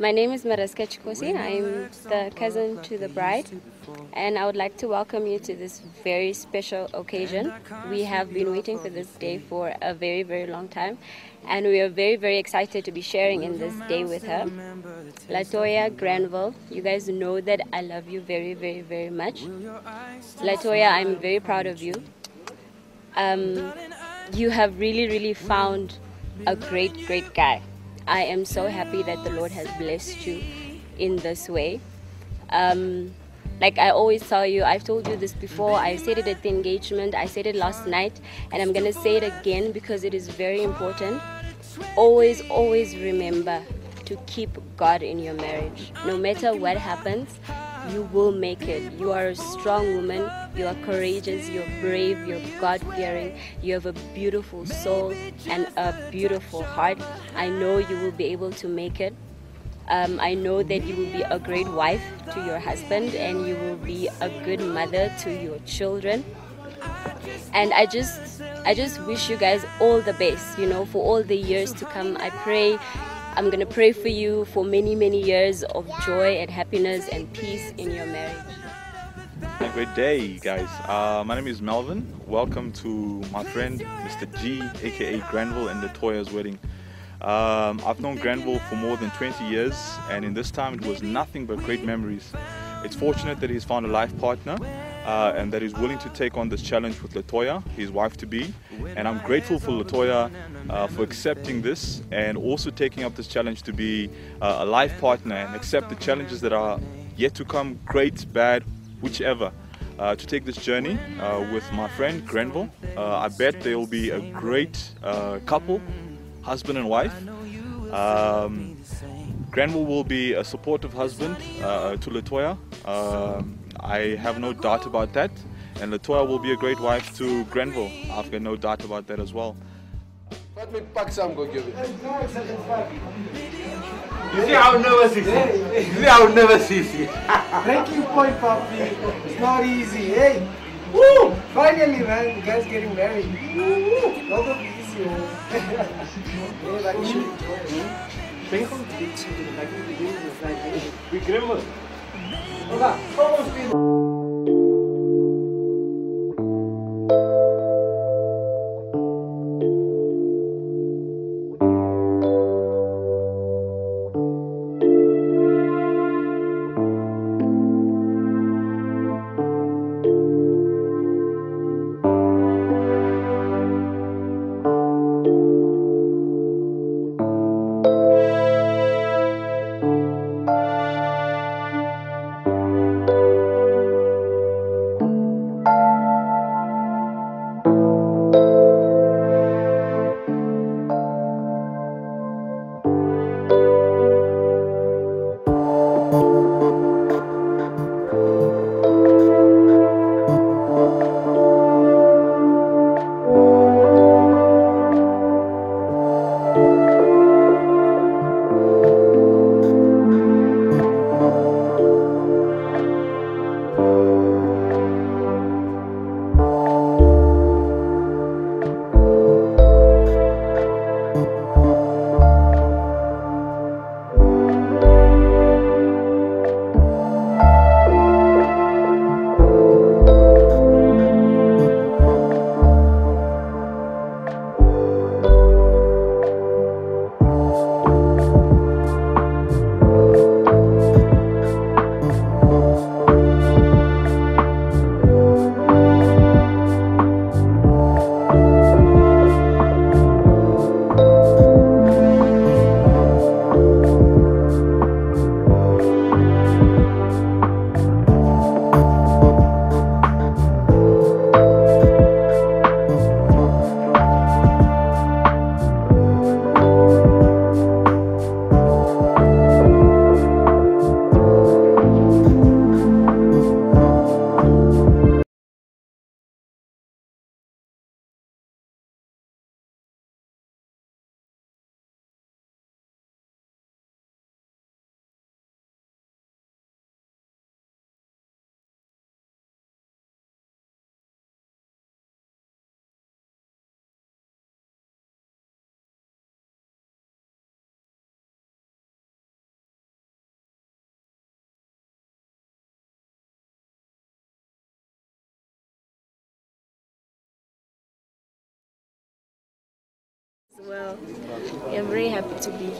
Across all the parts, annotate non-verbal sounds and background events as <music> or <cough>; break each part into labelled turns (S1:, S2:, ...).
S1: My name is Mariska Chikosi. I'm the cousin to the bride, and I would like to welcome you to this very special occasion. We have been waiting for this day for a very, very long time, and we are very, very excited to be sharing in this day with her. Latoya Granville, you guys know that I love you very, very, very much. Latoya, I'm very proud of you. Um, you have really, really found a great, great guy. I am so happy that the Lord has blessed you in this way. Um, like I always tell you, I've told you this before, I said it at the engagement, I said it last night, and I'm gonna say it again because it is very important. Always, always remember to keep God in your marriage. No matter what happens, you will make it. You are a strong woman, you are courageous, you're brave, you're God fearing, you have a beautiful soul and a beautiful heart. I know you will be able to make it. Um, I know that you will be a great wife to your husband and you will be a good mother to your children. And I just I just wish you guys all the best, you know, for all the years to come. I pray I'm going to pray for you for many, many years of joy and happiness and peace in your marriage.
S2: A great day, guys. Uh, my name is Melvin. Welcome to my friend, Mr. G, aka Granville, and Latoya's wedding. Um, I've known Granville for more than 20 years, and in this time it was nothing but great memories. It's fortunate that he's found a life partner uh, and that he's willing to take on this challenge with Latoya, his wife to be. And I'm grateful for Latoya uh, for accepting this and also taking up this challenge to be uh, a life partner and accept the challenges that are yet to come, great, bad, whichever. Uh, to take this journey uh, with my friend Granville. Uh, I bet they will be a great couple, husband and wife. Um, Granville will be a supportive husband to Latoya. Um, I have no doubt about that. And Latoya will be a great wife to Granville. I've got no doubt about that as well.
S3: Let me pack some, go give it.
S4: You see how nervous he is? You see how nervous he is?
S5: Breaking point, Papi. It's not easy. Hey, woo! Finally, man, you guys getting married. Woo! Not gonna be easy, man. hey, like, Bem convite, like, we Vamos lá, vamos, filho.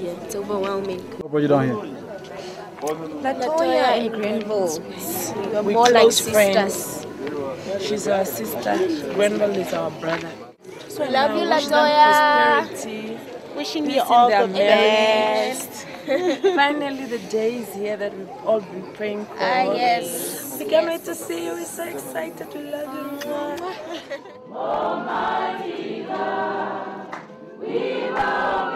S6: Here. It's overwhelming.
S7: What brought you down here?
S6: Latoya and Granville. We are
S8: We're
S6: more like sisters.
S8: friends. She's our sister. Granville is our brother. So
S6: Love you,
S8: now wish
S6: Latoya. Wishing you all the best.
S8: Finally, the day is here that we've all been praying for.
S6: Ah, yes.
S8: We can't wait to see you. We're so excited. We love you. <laughs>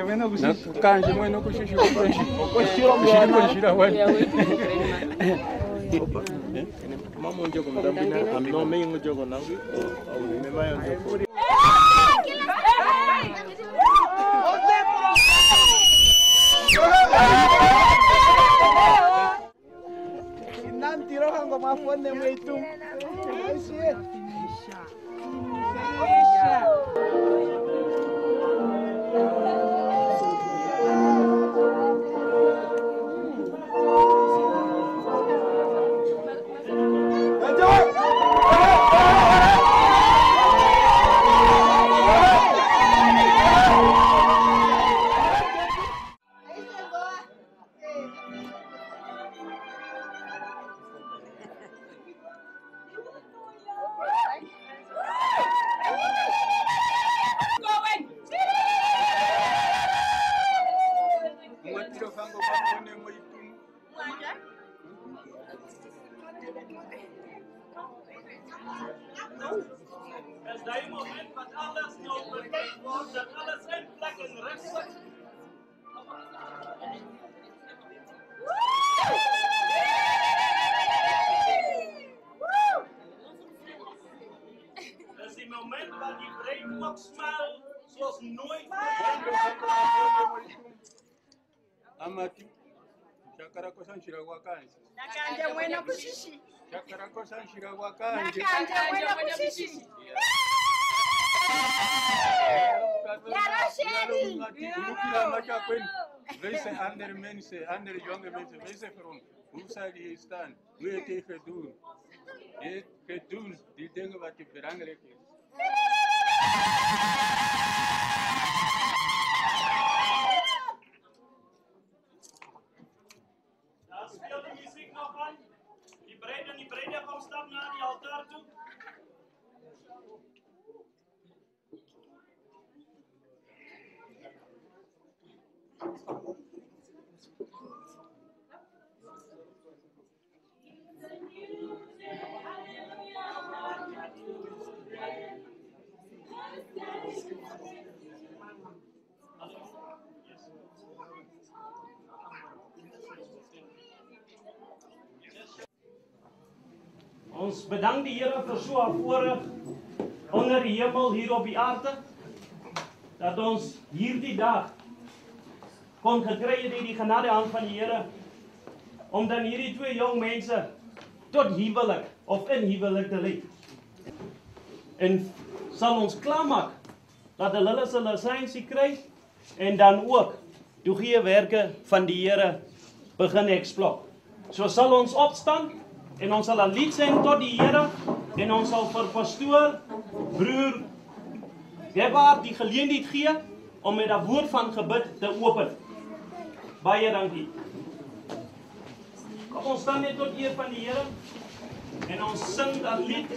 S7: kanje mwene kushisha kanje mwene kushisha kushira mwana kushira wani
S9: mama unje kumdambina no me
S7: ingo jogo na au me
S10: mayo jogo Nanti rohan
S7: ko mafon na mo ito. Ay shit. Jonge mensen, weise from. Hoe zou je hier staan? Hoe heb je gedaan? Je hebt gedaan die dingen wat je belangrijk is.
S11: Ons bedank die Here vir so 'n voorreg onder die hemel hier op die aarde dat ons hierdie dag kon gekry het deur die genade hand van die Here om dan hierdie twee jong mense tot huwelik of in huwelik te lê. En sal ons klaarmaak dat hulle se lisensie kry en dan ook die goeie werke van die Here begin eksplor. So sal ons opstaan en ons sal 'n lied sing tot die Here en ons sal vir pastoor broer Gebhard die geleentheid gee om met 'n woord van gebed te open. Baie dankie. Kom ons staan net tot eer van die Here en ons sing dat lied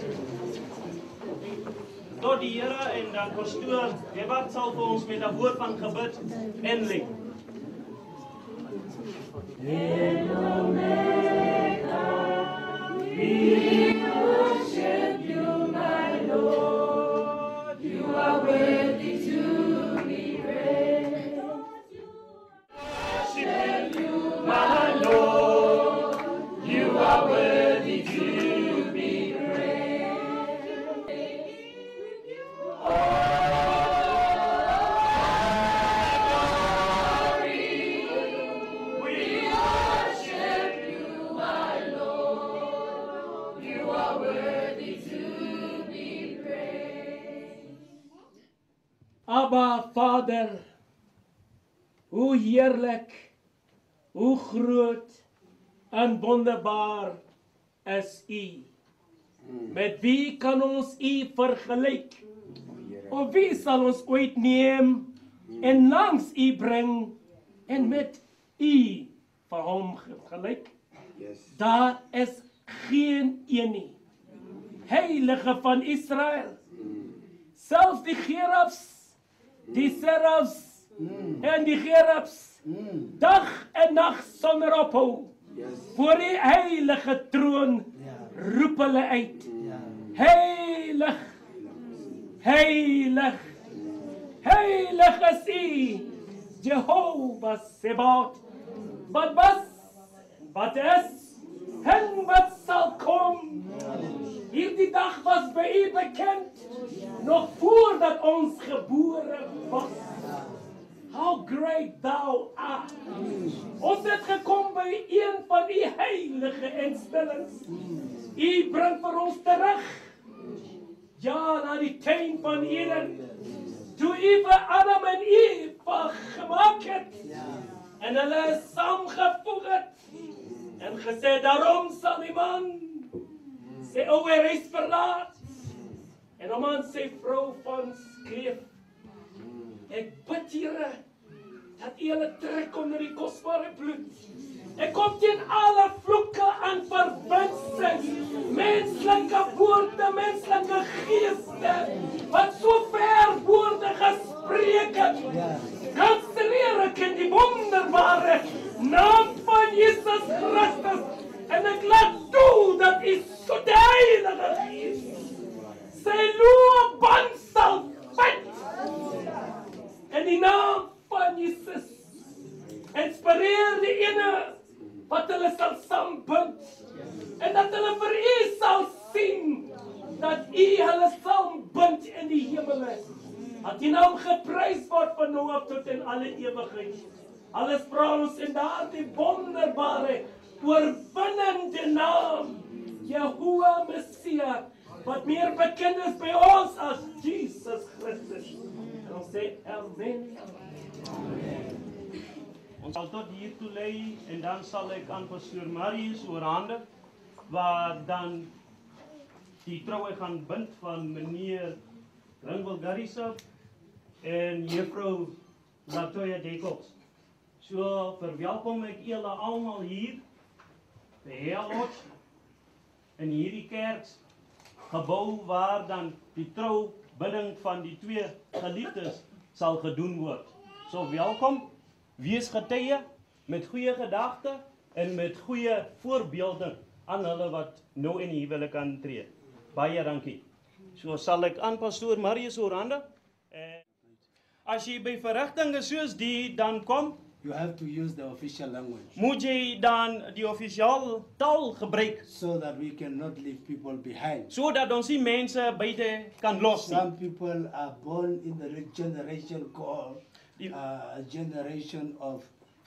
S11: tot die Here en dan pastoor Gebhard sal vir ons met 'n woord van gebed inlei.
S10: We worship
S12: en wonderbaar is U. Met wie kan ons U vergelyk? Of wie sal ons ooit neem en langs U bring en met U vir hom gelyk? Daar is geen een nie. Heilige van Israel. Selfs die gerubs, die serafs en die gerubs dag en nag sonder ophou. Voor die heilige troon roep hulle uit. Heilig. Heilig. Heilig is U, Jehovah Sebaot. Wat was, wat is en wat sal kom. Hierdie dag was by U bekend nog voordat ons gebore was. How great thou art. Ons het gekom by een van die heilige instellings. U bring vir ons terug. Ja, na die tuin van Eden. Toe u vir Adam en Eva gemaak het. En hulle saamgevoeg het. En gesê daarom sal die man sy ouwe reis verlaat. En 'n man sê vrou van skreef Ek bid dat U hulle trek onder die kosbare bloed. Ek kom teen alle vloeke en verbinsing, menslike woorde, menslike geeste wat so ver woorde gespreek het. Kanselleer ek in die wonderbare naam van Jesus Christus en ek laat toe dat U so heilige gees sy vat. In die naam van Jesus. Inspireer die ene wat hulle sal saambind. En dat hulle vir U sal sien dat U hulle saambind in die hemele. Dat U naam geprys word van nou af tot in alle ewigheid. Alles vra ons in daardie wonderbare oorwinnende naam. Jehovah Messia wat meer bekend is by ons as Jesus Christus. Sê amen.
S11: Ons sal tot hier toe lê en dan sal ek aan pastoor Marius oorhandig waar dan die troue gaan bind van meneer Ringwil Garissa en juffrou Latoya Dekos. So verwelkom ek julle almal hier by Helot in hierdie kerk gebou waar dan die trou bidding van die twee geliefdes sal gedoen word. So welkom. Wees getuie met goeie gedagte en met goeie voorbeelde aan hulle wat nou in die huwelik kan tree. Baie dankie. So sal ek aan pastoor Marius oorhandig. En as jy by verrigtinge soos die dan kom,
S13: You have to use the official language
S11: moet jy dan die offisiële taal gebruik
S13: so that we cannot leave people behind.
S11: sodat ons nie mense buite kan los nie.
S13: Some people are born in the generation called uh, generation of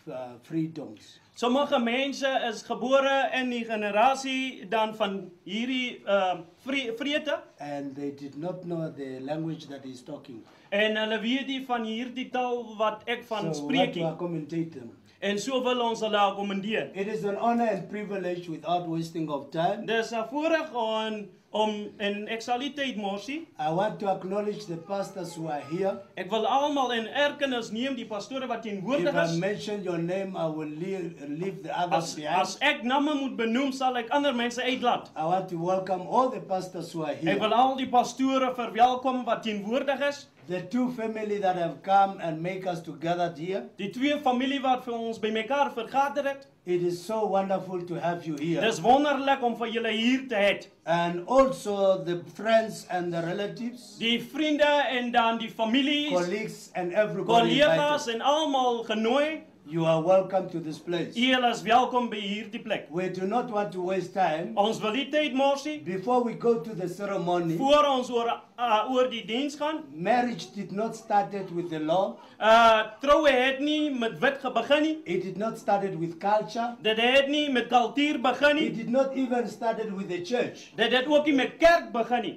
S13: uh, freedoms.
S11: Sommige mense is gebore in die generasie dan van hierdie uh vre vrede
S13: And they did not know the language that he's talking.
S11: en hulle weet nie van hierdie taal wat ek van
S13: so
S11: spreek
S13: what to
S11: nie.
S13: accommodate them.
S11: En so wil ons hulle akkommodeer.
S13: It is an honor and privilege without wasting of time.
S11: Dis 'n voorreg om om en ek sal nie tyd mors nie.
S13: I want to acknowledge the pastors who are here.
S11: Ek wil almal in erkennis neem die pastore wat
S13: If
S11: teenwoordig
S13: I
S11: is.
S13: mention your name, I will leave, leave the others
S11: As
S13: behind.
S11: as ek name moet benoem, sal ek ander mense uitlaat.
S13: I want to welcome all the pastors who are here.
S11: Ek wil al die pastore verwelkom wat teenwoordig is.
S13: The two family that have come and make us together here.
S11: Die twee familie wat vir ons bymekaar vergader het.
S13: It is so wonderful to have you here.
S11: Dis wonderlik om vir julle hier te hê.
S13: And also the friends and the relatives,
S11: Die vriende en dan die families,
S13: colleagues and everybody
S11: kollegas en almal genooi.
S13: You are welcome to this place.
S11: Julle is welkom by hierdie plek.
S13: We do not want to waste time.
S11: Ons wil nie tyd mors nie.
S13: Before we go to the ceremony,
S11: Voor ons oor uh, oor die diens gaan.
S13: marriage did not started with the law.
S11: Uh troue het nie met wet begin nie.
S13: It did not started with culture.
S11: Dit het nie met kultuur begin nie.
S13: It did not even started with the church.
S11: Dit het ook nie met kerk begin nie.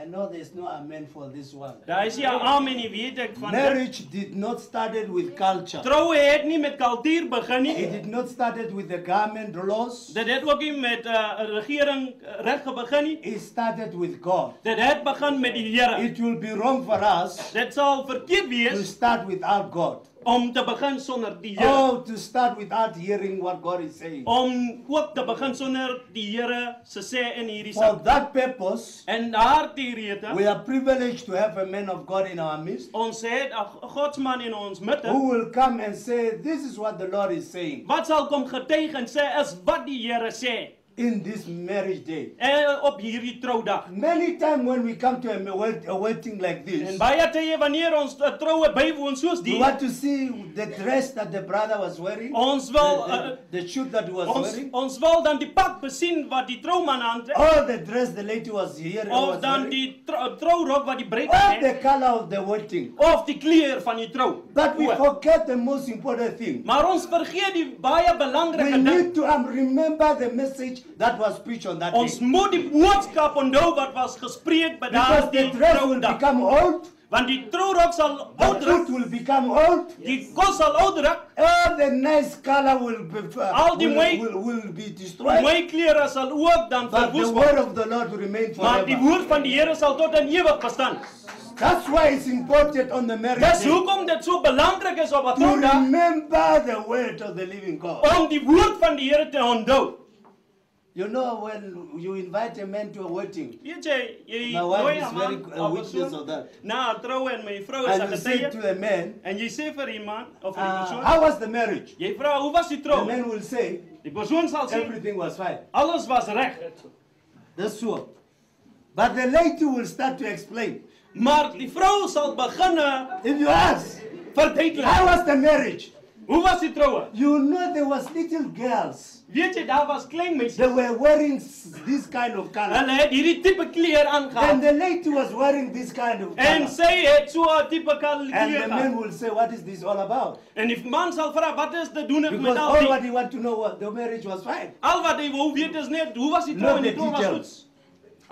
S13: I know there's no amen for this one.
S11: Daar is 'n amen nie, weet ek van.
S13: Marriage did not started with culture.
S11: Troue het nie met kultuur begin nie.
S13: It did not started with the government laws.
S11: Dit het ook nie met 'n uh, regering uh, reg begin nie.
S13: It started with God.
S11: Dit het begin met die Here.
S13: It will be wrong for us
S11: Dit sal verkeerd
S13: to
S11: wees
S13: start without God.
S11: Om te begin sonder die Here.
S13: Oh, to start without hearing what God is saying.
S11: Om ook te begin sonder die Here se sê in hierdie
S13: For
S11: sak.
S13: that purpose,
S11: En daardie rede
S13: we are privileged to have a man of God in our midst
S11: ons het 'n godsman in ons midde
S13: who will come and say, This is what the Lord is saying.
S11: wat sal kom getuig en sê is wat die Here sê.
S13: In this marriage day.
S11: eh, op hierdie troudag.
S13: Many times when we come to a, ma- wed- a wedding like this,
S11: En baie tye wanneer ons 'n troue bywoon soos
S13: we want to see the dress that the brother was wearing,
S11: ons wil
S13: the,
S11: uh,
S13: the, the shoot that he was
S11: ons
S13: wearing,
S11: ons wil dan die pak besien wat die trouman aantrek
S13: or the dress the lady was here
S11: of dan
S13: wearing,
S11: die trourok wat die bruid het
S13: the color of the wedding.
S11: of die kleur van die trou.
S13: But we forget the most important thing.
S11: Maar ons vergeet die baie
S13: We
S11: belangrike ding.
S13: need to um, remember the message that was preached on that
S11: Ons
S13: day.
S11: moet die boodskap onthou wat was gespreek by
S13: the
S11: daardie
S13: will
S11: troudag.
S13: become old,
S11: Want die trourok sal
S13: the
S11: oud raak,
S13: will become old,
S11: die kos sal oud raak,
S13: all the nice color will be, uh,
S11: Al die
S13: will,
S11: mooi-
S13: will, will be destroyed.
S11: mooi klere sal ook dan
S13: But the
S11: verwoes
S13: word
S11: word.
S13: of the Lord will remain
S11: Maar die
S13: forever.
S11: woord van die Here sal tot in ewig bestaan.
S13: That's why it's important on the marriage
S11: Dis hoekom dit so belangrik is op 'n
S13: to
S11: troudag
S13: remember the word of the living God.
S11: om die woord van die Here te onthou.
S13: You know, when you invite a man to a wedding,
S11: Weet jy, jy
S13: my wife is very a
S11: op 'n
S13: witness of that.
S11: na 'n troue en my vrou is
S13: And you say to the man,
S11: en jy sê vir iemand of
S13: uh,
S11: persoon,
S13: How was the marriage?
S11: jy vra hoe was die
S13: The man will say,
S11: Die persoon sal sê
S13: Everything was fine.
S11: alles was reg.
S13: That's true. But the lady will start to explain.
S11: Maar die vrou sal beginne
S13: If you ask,
S11: verduidelik.
S13: how was the marriage?
S11: Was die?
S13: You know there was little girls.
S11: Weet daar was klein meisies.
S13: They were wearing this kind of color.
S11: Hulle het hierdie tipe kleur
S13: And
S11: aangehad.
S13: the lady was wearing this kind of color.
S11: En sy het so 'n tipe kleur
S13: And the man will say, what is this all about?
S11: En die man sal vra wat is dit doen met
S13: Because
S11: al
S13: all what he want to know, what the marriage was fine.
S11: al wat hy wou weet is net hoe was die trou en die trou was goed.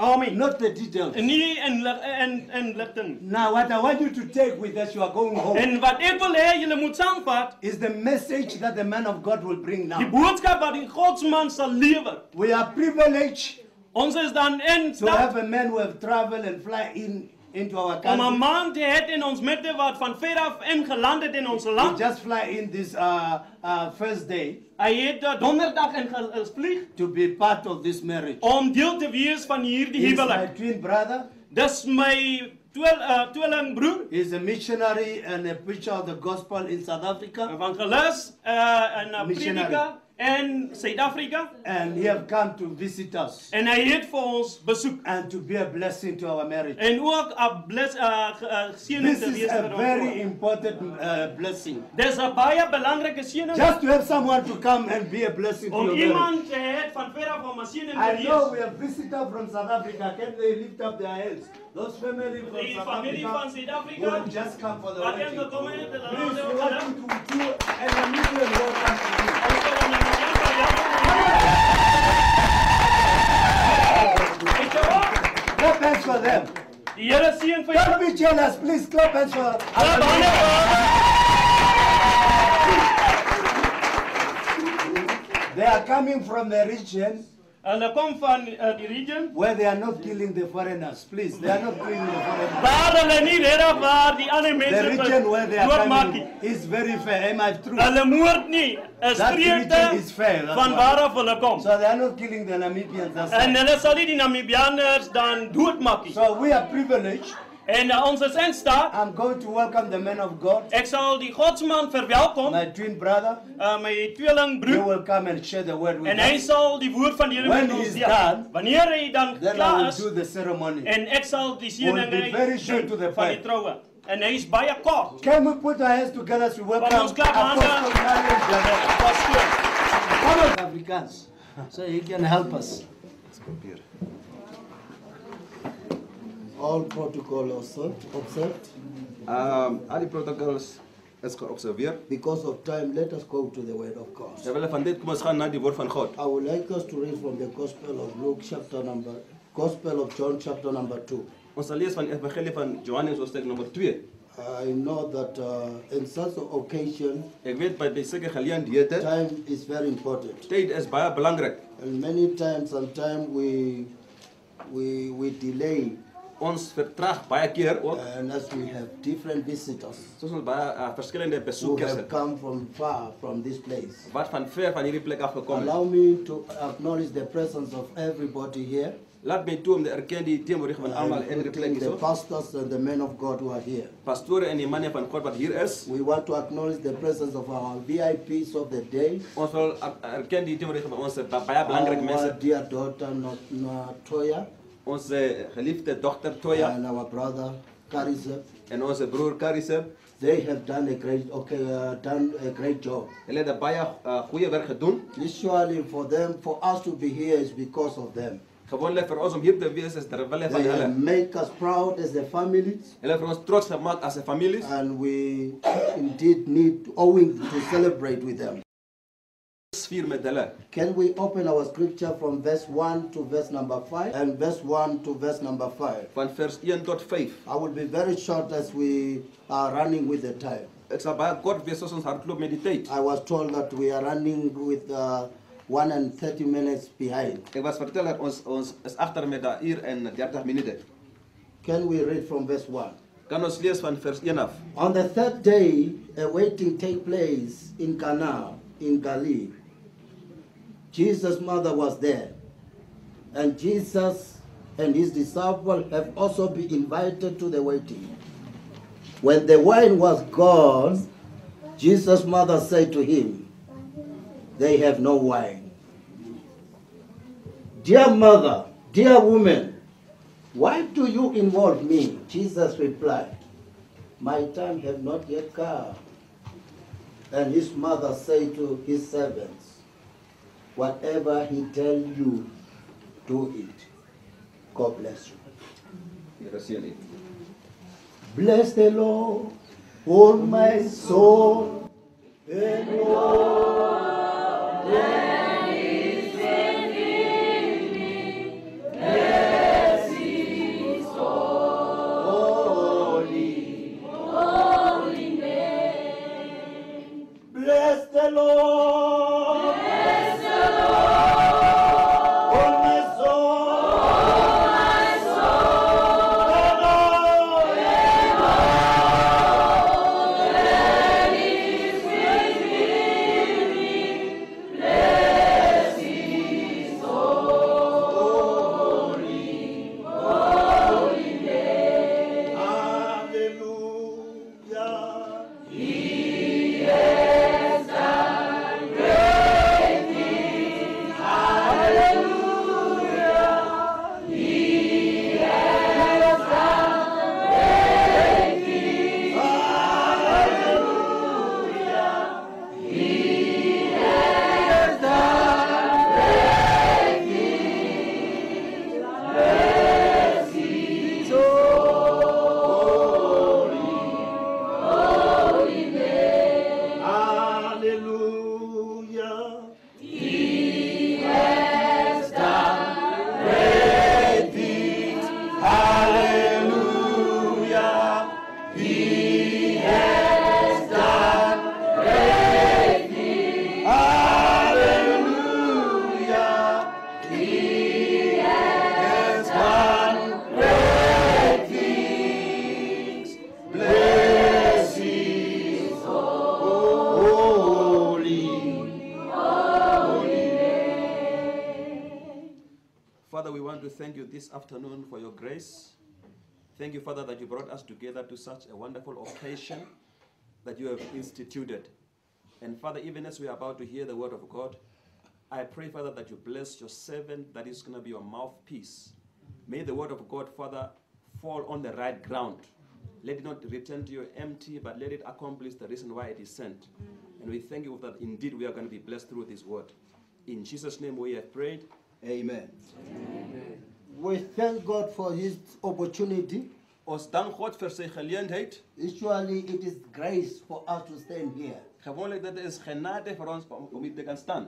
S11: Oh, Amen.
S13: Not the details.
S11: Nie en en en ligting.
S13: Now, what I want you to take with us, you are going home,
S11: En wat ek wil hê julle moet saamvat,
S13: is the message that the man of God will bring now.
S11: die boodskap wat die Godsman sal lewer.
S13: We are privileged
S11: Ons is dan in
S13: to have a man who have traveled and fly in into our
S11: om 'n
S13: country.
S11: man te hê in ons midde wat van ver af ingeland het in ons land.
S13: just fly in this uh, uh, first day
S11: het uh, donderdag ingevlieg
S13: to be part of this marriage.
S11: om deel te wees van hierdie
S13: He's my twin brother.
S11: Dis my uh, tweelingbroer,
S13: He's a missionary and a preacher of the gospel in South Africa.
S11: evangelis uh, en 'n
S13: Missionary.
S11: Prediker in Suid-Afrika
S13: And he have come to visit us
S11: en hy het vir ons besoek
S13: and to be a blessing to our marriage.
S11: en ook 'n bless uh, uh,
S13: This is a very important uh, blessing.
S11: Dis 'n baie belangrike seëning
S13: Just to have someone to come and be a blessing to
S11: om
S13: your marriage.
S11: iemand te hê van ver af om 'n seëning te
S13: I know we have visitors from South Africa. Can they lift up their hands? Those family from South
S11: familie van
S13: Africa
S11: Suid-Afrika
S13: who have just come for the wedding.
S11: ingekom het, hulle
S13: Please, we want you to do an immediate welcome to you. Clap hands for them.
S11: Die Here seën vir jou.
S13: Don't be jealous. Please clap hands for
S11: vir
S13: They are coming from the region
S11: Kom van uh, die region
S13: where they are not killing the foreigners. Please, they are not killing the foreigners.
S11: waar hulle nie regtig waar die ander
S13: The region where they are coming is very fair. Am I true?
S11: Hulle moord nie. 'n
S13: That region is fair.
S11: van waar hulle.
S13: So they are not killing the Namibians.
S11: En
S13: why.
S11: hulle sal nie die Namibianers dan doodmaak nie.
S13: So we are privileged.
S11: En uh, ons is staat.
S13: I'm going to welcome the man of God,
S11: Ek sal die Godsman verwelkom,
S13: my twin brother.
S11: uh, my
S13: He will come and share the word with
S11: En hy
S13: us.
S11: sal die woord van die Here
S13: When
S11: met ons
S13: he's
S11: deel.
S13: done,
S11: Wanneer hy dan
S13: Then I
S11: klaar
S13: will
S11: is
S13: do the ceremony.
S11: en ek sal die
S13: We'll be
S11: seëninge
S13: very short to the
S11: van die
S13: point.
S11: troue. En hy is baie kort.
S13: Can we put our hands together to welcome
S11: Kom ons.
S13: Apostle Marius Come on, Afrikaans. So he can help us.
S14: All protocol observed, observed.
S3: Um, al die protocols is geobserveer.
S14: Because of time, let us go to the word of God.
S3: Terwyl van dit kom ons gaan na die woord van God.
S14: I would like us to read from the Gospel of Luke, chapter number, Gospel of John, chapter number two.
S3: Ons sal lees van die evangelie van Johannes hoofstuk nommer 2.
S14: I know that uh, in such an occasion,
S3: Ek weet by by sulke geleenthede
S14: time is very important.
S3: tyd is baie belangrik.
S14: And many times, sometimes we, we, we delay.
S3: Ons vertraag baie keer ook.
S14: And as we have different visitors
S3: Soos ons baie uh, verskillende
S14: who
S3: besoekers
S14: have
S3: het
S14: come from far from this place.
S3: wat van ver van hierdie plek af gekom het.
S14: Allow me to acknowledge the presence of everybody here.
S3: Laat mij toe om de erken die tegenwoordig van allemaal in de plek
S14: the pastors and the men of God who are here.
S3: Pastoren en die mannen van God wat hier is.
S14: We want to acknowledge the presence of our VIPs of the day.
S3: Ons wil er- erken die tegenwoordig van ba- baie
S14: Our dear daughter Not- Natoya
S3: Onze geliefde dochter Toya
S14: and our brother Karise.
S3: en onze broer Karise.
S14: They have done a great, okay, uh, done a great job.
S3: Hulle het baie uh, goeie werk gedoen.
S14: Usually for them, for us to be here is because of them.
S3: Gewoonlik vir ons om hier te wees is ter wille van
S14: They
S3: hulle.
S14: make us proud as a family.
S3: Hulle het ons trots gemaak as 'n familie.
S14: And we indeed need, owing to celebrate with them.
S3: Vier met hulle.
S14: Can we open our scripture from verse 1 to verse number 5 and verse 1 to verse number 5?
S3: Van vers 1 tot 5.
S14: I will be very short as we are running with the time.
S3: Ek sal baie kort wees as ons hardloop met die tyd.
S14: I was told that we are running with uh, 1 and 30 minutes behind.
S3: Ek was vertel dat ons ons is agter met 'n uur en 30 minute.
S14: Can we read from verse 1?
S3: Kan ons lees van vers 1 af?
S14: On the third day, a wedding take place in Cana in Galilee. Jesus' mother was there, and Jesus and his disciples have also been invited to the wedding. When the wine was gone, Jesus' mother said to him, They have no wine. Dear mother, dear woman, why do you involve me? Jesus replied, My time have not yet come. And his mother said to his servants, Whatever he tell you, do it. God bless you.
S3: Here sien dit.
S14: Bless the Lord, all my soul, and all Bless the Lord. Bless the Lord.
S3: Wonderful occasion that you have instituted. And Father, even as we are about to hear the word of God, I pray, Father, that you bless your servant that is going to be your mouthpiece. May the word of God, Father, fall on the right ground. Let it not return to you empty, but let it accomplish the reason why it is sent. And we thank you that indeed we are going to be blessed through this word. In Jesus' name we have prayed. Amen.
S14: We thank God for his opportunity.
S3: Ons dank God vir sy geleentheid.
S14: Usually it is grace for us to stand here.
S3: Gewoonlik dit is genade vir ons om om hier te kan staan.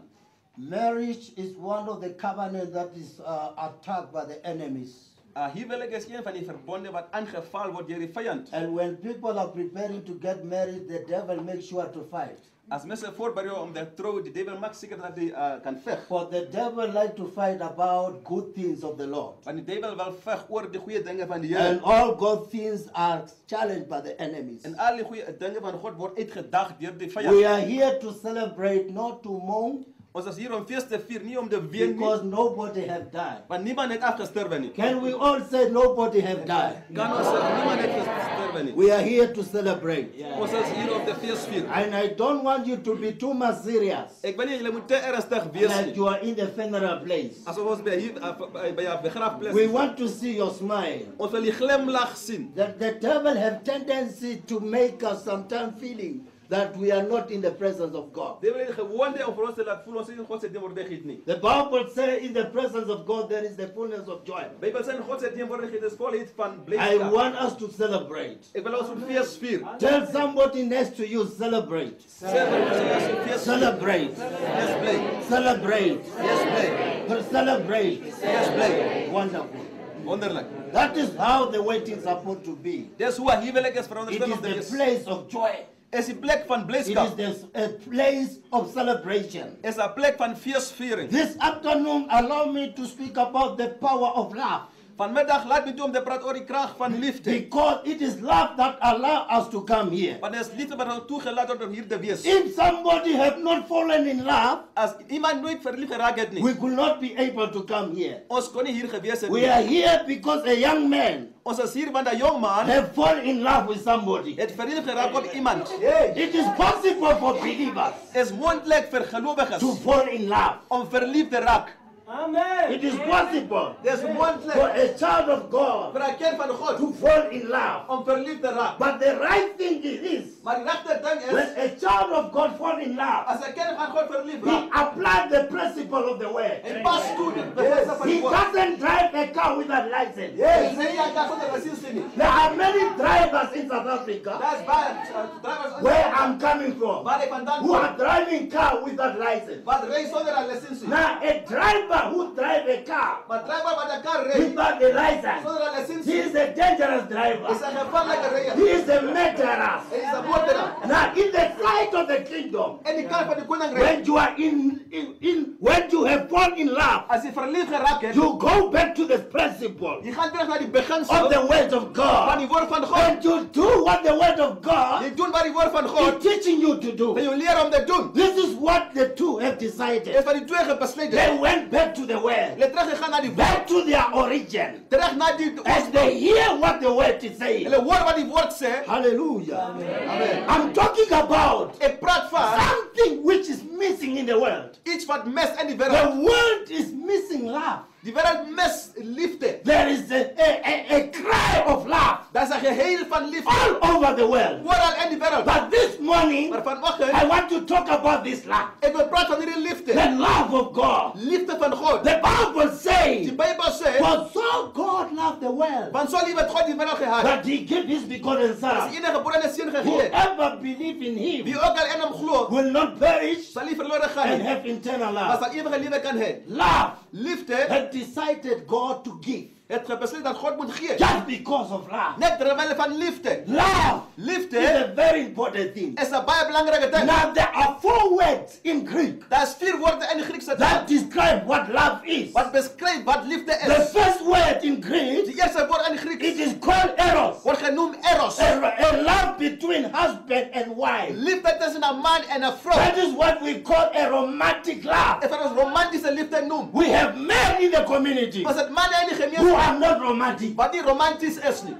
S14: Marriage is one of the covenants that is uh, attacked by the enemies.
S3: Uh, huwelik is een van die verbonde wat aangeval word deur die vyand.
S14: And when people are preparing to get married, the devil makes sure to fight.
S3: As mense voorberei om te trou, die duiwel maak seker dat hy uh, kan veg.
S14: For the devil like to fight about good things of the Lord.
S3: Want die duiwel wil veg oor die goeie dinge van die Here.
S14: And all good things are challenged by the enemies.
S3: En al die goeie dinge van God word uitgedag deur die
S14: We are here to celebrate, not to mourn.
S3: Ons is hier om feest te om te ween
S14: Because nobody have died.
S3: Want niemand het afgesterwe nie.
S14: Can we all say nobody have died?
S3: Kan ons sê niemand het gesterwe nie.
S14: We are here to celebrate.
S3: Ons is hier om te feest vier.
S14: And I don't want you to be too much serious.
S3: Ek wil nie julle moet ernstig wees
S14: Like you are in the funeral place.
S3: Asof ons by hier by by 'n
S14: We want to see your smile.
S3: Ons wil die glimlag sien.
S14: That the devil have tendency to make us sometimes feeling that we are not in the presence of God.
S3: Dit wil die gewoonte om vir ons te laat voel ons is in God se.
S14: The Bible says in the presence of God there is the fullness of joy.
S3: Bybel sê in God se teenwoordigheid is volheid van
S14: I want us to celebrate.
S3: Ek wil ons moet fees.
S14: Tell somebody next to you, celebrate.
S3: Sê vir ons ons
S14: Celebrate.
S3: Fees bly.
S14: Celebrate.
S3: Bly.
S14: Celebrate.
S3: Bly.
S14: Wonderful.
S3: Wonderlik.
S14: That is how the waiting is supposed to be.
S3: Dis hoe 'n huwelik is
S14: It is the place of joy.
S3: Is a plek van
S14: It
S3: blydskap.
S14: is a place of celebration.
S3: Is 'n plek van feesviering.
S14: This afternoon, allow me to speak about the power of love.
S3: Vanmiddag laat toe om te praat oor die krag van liefde.
S14: Because it is love that allow us to come here.
S3: Want dit is liefde wat ons toegelaat word om hier te wees.
S14: If somebody have not fallen in love,
S3: As iemand nooit verlief geraak het nie,
S14: we could not be able to come here.
S3: ons kon nie hier gewees het
S14: We are here because a young man
S3: Ons is hier want 'n jong man
S14: have fallen in love with somebody.
S3: het verlief geraak op iemand.
S14: It is possible for believers
S3: Is moontlik vir gelowiges
S14: to fall in love.
S3: om verlief te raak.
S12: Amen.
S14: It is possible
S3: Dis
S14: for a child of God
S3: vir 'n kind van God
S14: to fall in love.
S3: om verlief te raak.
S14: But the right thing is this.
S3: Maar die regte ding
S14: When
S3: is
S14: a child of God fall in love,
S3: as 'n kind van God verlief
S14: he
S3: raak,
S14: applies the principle of the word.
S3: en pas toe die beginsel van
S14: He
S3: woord.
S14: doesn't drive a car without license.
S3: Dis nie jy kan sonder lisensie nie.
S14: There are many drivers in South Africa
S3: Daar's baie uh, drivers
S14: where I'm coming from
S3: waar ek vandaan
S14: who
S3: kom.
S14: are driving car without license.
S3: Wat ry sonder 'n lisensie.
S14: Now a driver who drive a car
S3: Maar driver wat 'n kar ry
S14: without a license,
S3: 'n
S14: he is a dangerous driver.
S3: is
S14: driver.
S3: 'n gevaarlike ryer.
S14: He is a murderer.
S3: Hy is 'n moordenaar.
S14: Now in the sight of the kingdom,
S3: En die kar van die koninkryk,
S14: when you are in, in, in when you have fallen in love,
S3: as jy verlief geraak het,
S14: you go back to the principle
S3: gaan terug na die beginsel
S14: of the word of
S3: van
S14: God.
S3: die woord van God.
S14: And you do what the word of God
S3: Jy doen wat die woord van
S14: is
S3: God
S14: teaching you to do.
S3: vir jou leer om te doen.
S14: This is what the two have decided.
S3: wat die twee gebesluit
S14: They went back to the word,
S3: Hulle teruggegaan na
S14: back to their origin.
S3: terug na die
S14: As they hear what the word is saying.
S3: Hulle hoor wat die woord sê.
S14: Hallelujah.
S3: Amen.
S14: I'm talking about
S3: a van
S14: something which is missing in the world.
S3: iets wat mis in
S14: The world is missing love.
S3: Die wêreld mis liefde.
S14: There is a, a, a, cry of love
S3: Daar's 'n geheil van liefde
S14: all over the world.
S3: oral in die wêreld.
S14: But this morning,
S3: Maar
S14: I want to talk about this love.
S3: ek wil praat van hierdie liefde.
S14: The love of God.
S3: Liefde van God.
S14: The Bible
S3: Die
S14: says,
S3: Bybel sê,
S14: For so God loved the world
S3: want so lief het God die wêreld gehad.
S14: that he gave his begotten Son.
S3: enige gebore seun gegee het.
S14: Whoever believe in
S3: Wie
S14: him
S3: ook al in hom glo,
S14: will not perish
S3: sal nie verlore gaan
S14: and have eternal
S3: maar
S14: life.
S3: sal ewige lewe kan hê.
S14: Love
S3: Liefde
S14: had decided God to give
S3: het gebesluit dat God moet gee.
S14: just because of love.
S3: Net terwyl van liefde.
S14: Love
S3: Liefde
S14: is a very important thing.
S3: is 'n baie belangrike ding.
S14: Now there are four words in Greek
S3: Daar's vier woorde in die Griekse
S14: that describe what love is.
S3: wat beskryf wat liefde
S14: The first word in Greek,
S3: Die eerste woord in die
S14: it
S3: Grieks
S14: is called eros.
S3: word genoem eros.
S14: A, a love between husband and wife.
S3: Liefde tussen 'n man en 'n vrou.
S14: That is what we call a romantic love.
S3: Wat ons romantiese liefde noem.
S14: We have men in the community
S3: Ons het manne in die
S14: who are not romantic.
S3: But the romanties is nie.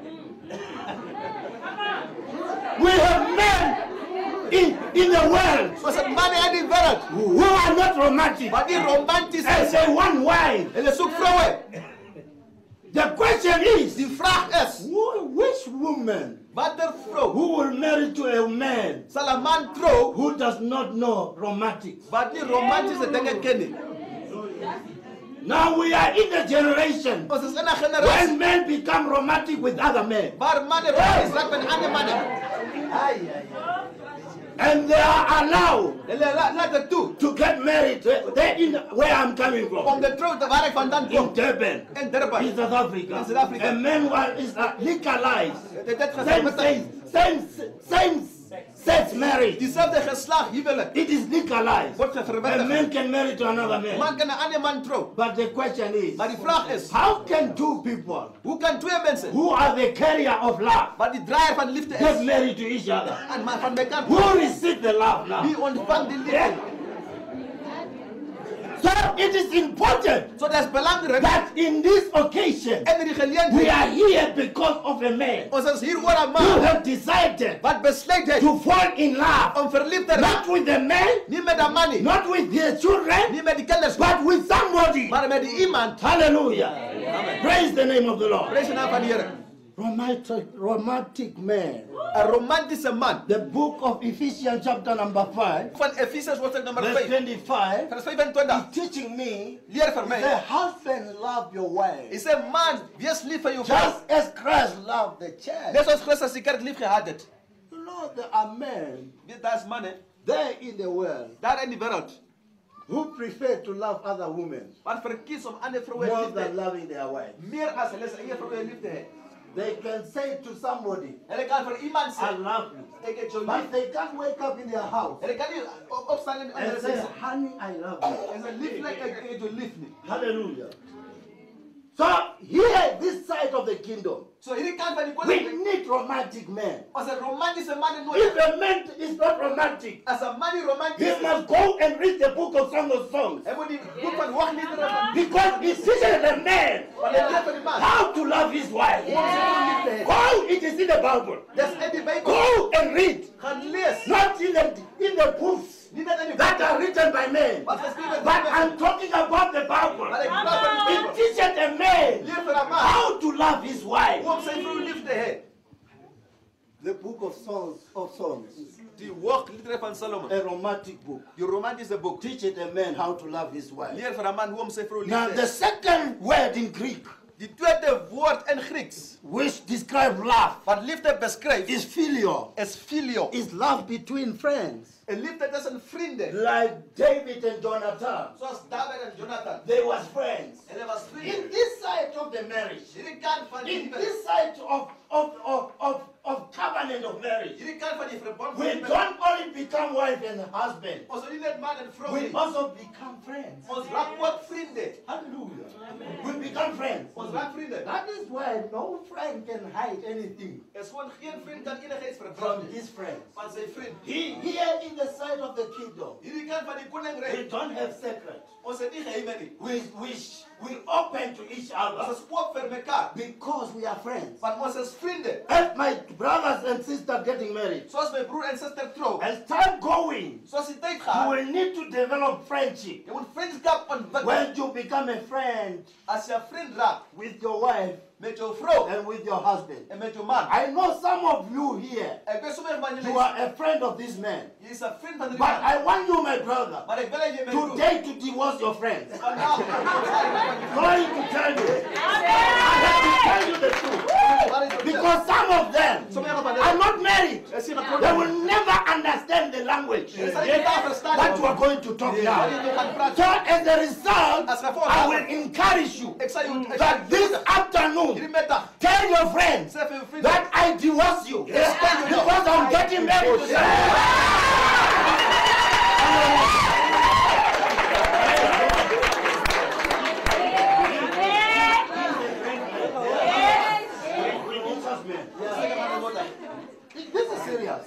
S14: We have men in, in the world
S3: Ons het manne in die wêreld
S14: who are not romantic.
S3: But the romanties
S14: And
S3: is.
S14: say one wife.
S3: Hulle soek vroue.
S14: The question is,
S3: the vraag is,
S14: who, which woman who will marry to a man
S3: sal 'n man
S14: who does not know romantics?
S3: wat nie romantiese dinge ken nie?
S14: Now we are in the generation
S3: Ons is in 'n generasie
S14: when men become romantic with other men.
S3: waar manne romanties raak met ander manne.
S14: And they are allowed
S3: Hulle la- laat dit toe
S14: to get married. They're in where I'm coming
S3: om
S14: from.
S3: te trou te waar ek vandaan kom.
S14: In Durban.
S3: In Durban.
S14: In South Africa.
S3: In South Africa.
S14: A man was is uh, legalized.
S3: Dit het gesê
S14: Same same same sex marriage.
S3: dieselfde geslag huwelik
S14: It is legalized.
S3: word
S14: A man can marry to another man.
S3: Man kan 'n ander man trou.
S14: But the question is,
S3: Maar die vraag is,
S14: how can two people
S3: hoe kan twee mense
S14: who are the carrier of love
S3: wat die draaier van liefde
S14: get
S3: is
S14: married to each other?
S3: en maar van mekaar
S14: Who receive the love now?
S3: wie ontvang die liefde?
S14: So it is important
S3: So
S14: that in this occasion
S3: in die geleentheid
S14: we are here because of a man
S3: ons is hier oor 'n
S14: who
S3: man
S14: have decided
S3: wat besluit het
S14: to fall in love
S3: om verliefd te
S14: not with the man,
S3: nie met 'n man nie,
S14: not with their children,
S3: nie met die kinders
S14: but with somebody.
S3: maar met die iemand.
S14: Hallelujah. Praise the name of the Lord.
S3: Prys die naam van die Here.
S14: Romantic, romantic man.
S3: 'n Romantiese man.
S14: The book of Ephesians, chapter number 5,
S3: Van hoofstuk nommer
S14: verse
S3: 5,
S14: 25,
S3: vers 25.
S14: is teaching me
S3: Leer vir
S14: the husband love your wife.
S3: Hy sê man, wees lief vir jou vrou.
S14: Just as Christ loved the church.
S3: Net soos Christus die kerk lief gehad het.
S14: You know, there are men
S3: daar's manne
S14: there in the world
S3: daar in die wêreld
S14: who prefer to love other women
S3: wat verkies om ander vroue
S14: more
S3: lief te
S14: than loving their wife.
S3: Meer as hulle se eie vroue lief te hê.
S14: They can say to somebody,
S3: Hulle kan vir iemand
S14: I
S3: sê,
S14: love you.
S3: ek het jou
S14: But they can't wake up in their house
S3: Hulle kan nie op- opstaan en
S14: and say,
S3: sê,
S14: honey, I love you.
S3: "Is 'n lieflik ek ek het jou lief nie."
S14: Hallelujah. So here, this side of the kingdom,
S3: So hierdie kant van die
S14: we need romantic men.
S3: as 'n romantiese man
S14: If
S3: nodig.
S14: a man is not romantic,
S3: as a man romantic,
S14: he must go and read the book of Song of Songs.
S3: Hy moet die boek van Hoogliedere van
S14: Because he teaches the man
S3: van die lewe van die man.
S14: how to love his wife.
S3: Hoe om sy vrou lief te hê.
S14: Go, it is in the Bible.
S3: Dis in die Bybel.
S14: Go and read. Not in the, in the books
S3: Nie net in die
S14: that are written by men.
S3: Wat geskryf is
S14: But I'm talking about the Bible.
S3: Maar ek praat van die
S14: It teaches a man
S3: Leer vir 'n man
S14: how to love his wife.
S3: hoe om sy vrou lief te hê.
S14: The book of songs of songs,
S3: Die Hoogliedere van Salomon.
S14: a romantic book,
S3: Die romantiese boek.
S14: teaches a man how to love his wife.
S3: Leer vir 'n man hoe om sy vrou lief
S14: Now the second word in Greek,
S3: Die tweede woord in Grieks
S14: which describes love,
S3: wat liefde beskryf
S14: is phileo.
S3: is phileo.
S14: Is love between friends,
S3: 'n Liefde tussen vriende.
S14: like David and Jonathan.
S3: Soos David en Jonathan.
S14: They was friends.
S3: Hulle was
S14: In this side of the marriage,
S3: Hierdie kant van die
S14: in this side of of of of, of covenant of marriage,
S3: Hierdie kant van die verbond
S14: we don't only become wife and husband,
S3: Ons is nie net man en
S14: we
S3: nie.
S14: also become friends.
S3: Ons raak ook vriende.
S14: Hallelujah. We become friends.
S3: Ons raak vriende.
S14: That is why no friend can hide anything
S3: is gewoon geen vriend kan enigiets
S14: from his friends.
S3: van sy vriend.
S14: He, here in the side of the kingdom,
S3: Hierdie kant van die
S14: we
S3: koninkryk,
S14: don't have secret.
S3: ons het nie geheime nie.
S14: We, we, we open to each other
S3: is oop vir mekaar,
S14: because we are friends.
S3: want ons is.
S14: As my brothers and sisters getting married,
S3: Soos my broer en suster trou,
S14: as time going,
S3: soos die tyd
S14: you will need to develop friendship.
S3: jy moet vriendskap ontwikkel.
S14: When you become a friend
S3: As jy 'n vriend raak
S14: with your wife
S3: met jou vrou
S14: and with your husband.
S3: en met jou man.
S14: I know some of you here,
S3: Ek weet sommige van
S14: you are a friend of this man.
S3: jy is 'n vriend van die
S14: But
S3: man.
S14: I want you, my brother,
S3: Maar ek wil hê jy my broer
S14: today to divorce your friends. <laughs>
S3: vandag
S14: Going to tell you, I have to tell you the truth. Because some of them are not married. They will never understand the language that you are going to talk now. So as a result, I will encourage you
S3: Ek
S14: that this afternoon,
S3: hierdie middag
S14: tell your friends
S3: sê vir jou vriende
S14: that I divorce you. Because I'm getting married today. This is serious.